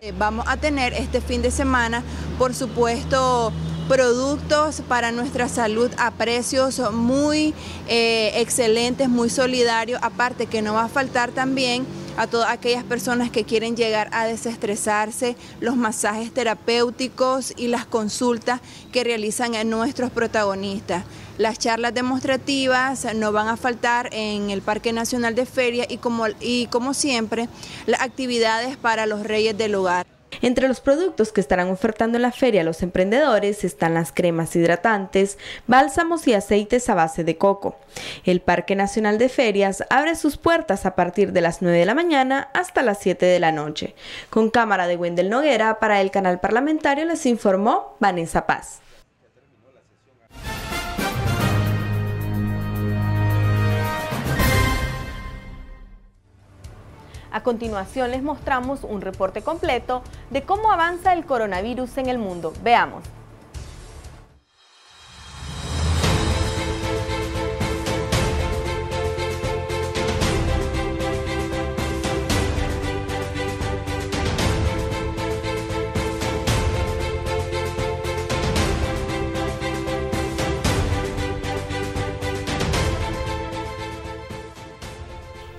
Eh, vamos a tener este fin de semana, por supuesto, productos para nuestra salud a precios muy eh, excelentes, muy solidarios, aparte que no va a faltar también a todas aquellas personas que quieren llegar a desestresarse, los masajes terapéuticos y las consultas que realizan en nuestros protagonistas. Las charlas demostrativas no van a faltar en el Parque Nacional de Feria y como, y como siempre, las actividades para los reyes del hogar.
Entre los productos que estarán ofertando en la feria los emprendedores están las cremas hidratantes, bálsamos y aceites a base de coco. El Parque Nacional de Ferias abre sus puertas a partir de las 9 de la mañana hasta las 7 de la noche. Con cámara de Wendel Noguera para el canal parlamentario les informó Vanessa Paz. A continuación les mostramos un reporte completo de cómo avanza el coronavirus en el mundo. Veamos.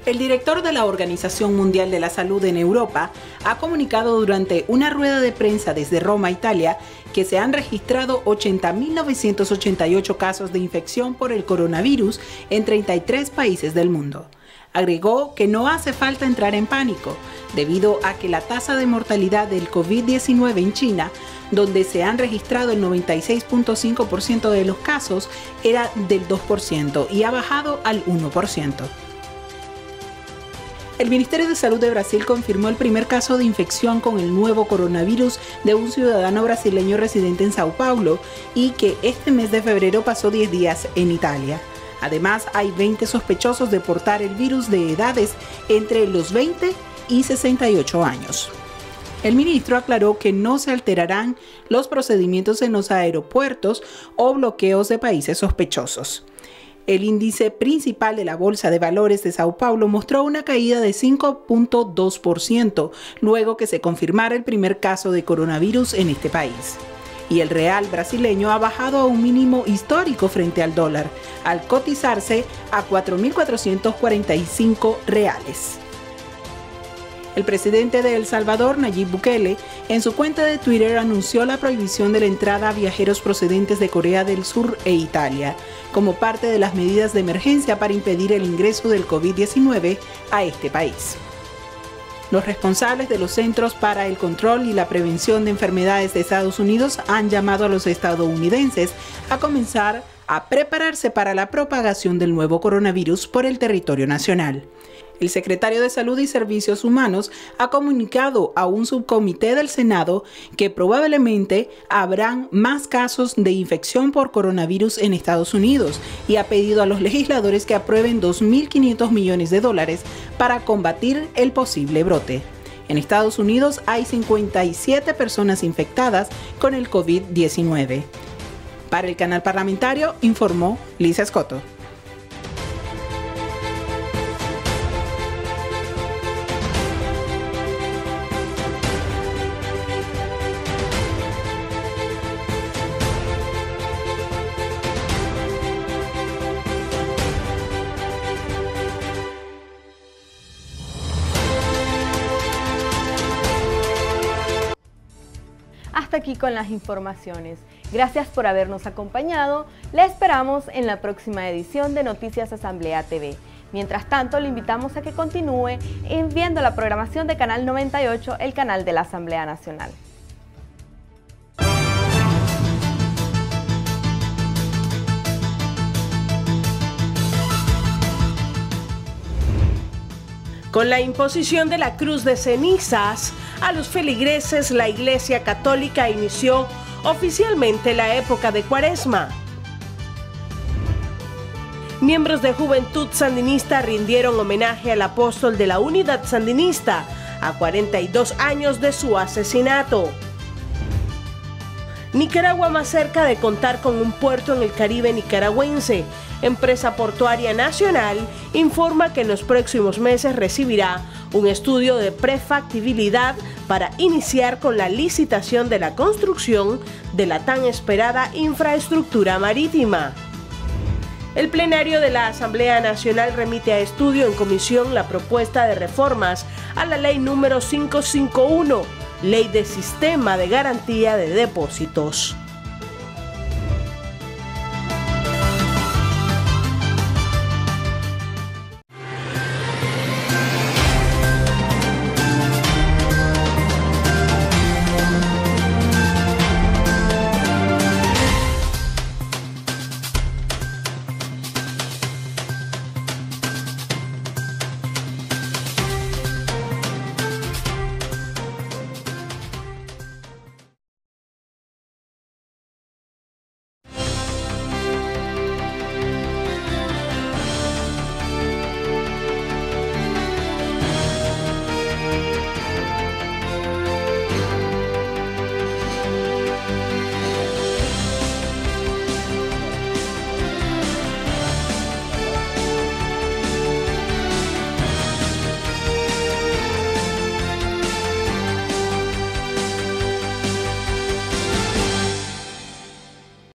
El director de la Organización Mundial de la Salud en Europa ha comunicado durante una rueda de prensa desde Roma, Italia, que se han registrado 80.988 casos de infección por el coronavirus en 33 países del mundo. Agregó que no hace falta entrar en pánico, debido a que la tasa de mortalidad del COVID-19 en China, donde se han registrado el 96.5% de los casos, era del 2% y ha bajado al 1%. El Ministerio de Salud de Brasil confirmó el primer caso de infección con el nuevo coronavirus de un ciudadano brasileño residente en Sao Paulo y que este mes de febrero pasó 10 días en Italia. Además, hay 20 sospechosos de portar el virus de edades entre los 20 y 68 años. El ministro aclaró que no se alterarán los procedimientos en los aeropuertos o bloqueos de países sospechosos. El índice principal de la Bolsa de Valores de Sao Paulo mostró una caída de 5.2%, luego que se confirmara el primer caso de coronavirus en este país. Y el real brasileño ha bajado a un mínimo histórico frente al dólar, al cotizarse a 4.445 reales. El presidente de El Salvador, Nayib Bukele, en su cuenta de Twitter anunció la prohibición de la entrada a viajeros procedentes de Corea del Sur e Italia, como parte de las medidas de emergencia para impedir el ingreso del COVID-19 a este país. Los responsables de los Centros para el Control y la Prevención de Enfermedades de Estados Unidos han llamado a los estadounidenses a comenzar a prepararse para la propagación del nuevo coronavirus por el territorio nacional. El secretario de Salud y Servicios Humanos ha comunicado a un subcomité del Senado que probablemente habrán más casos de infección por coronavirus en Estados Unidos y ha pedido a los legisladores que aprueben 2.500 millones de dólares para combatir el posible brote. En Estados Unidos hay 57 personas infectadas con el COVID-19. Para el canal parlamentario informó Lisa Escoto.
Aquí con las informaciones. Gracias por habernos acompañado. Le esperamos en la próxima edición de Noticias Asamblea TV. Mientras tanto, le invitamos a que continúe viendo la programación de Canal 98, el canal de la Asamblea Nacional.
Con la imposición de la cruz de cenizas a los feligreses, la Iglesia Católica inició oficialmente la época de Cuaresma. Miembros de Juventud Sandinista rindieron homenaje al apóstol de la Unidad Sandinista a 42 años de su asesinato. Nicaragua más cerca de contar con un puerto en el Caribe nicaragüense. Empresa Portuaria Nacional informa que en los próximos meses recibirá un estudio de prefactibilidad para iniciar con la licitación de la construcción de la tan esperada infraestructura marítima. El plenario de la Asamblea Nacional remite a estudio en comisión la propuesta de reformas a la ley número 551, Ley de Sistema de Garantía de Depósitos.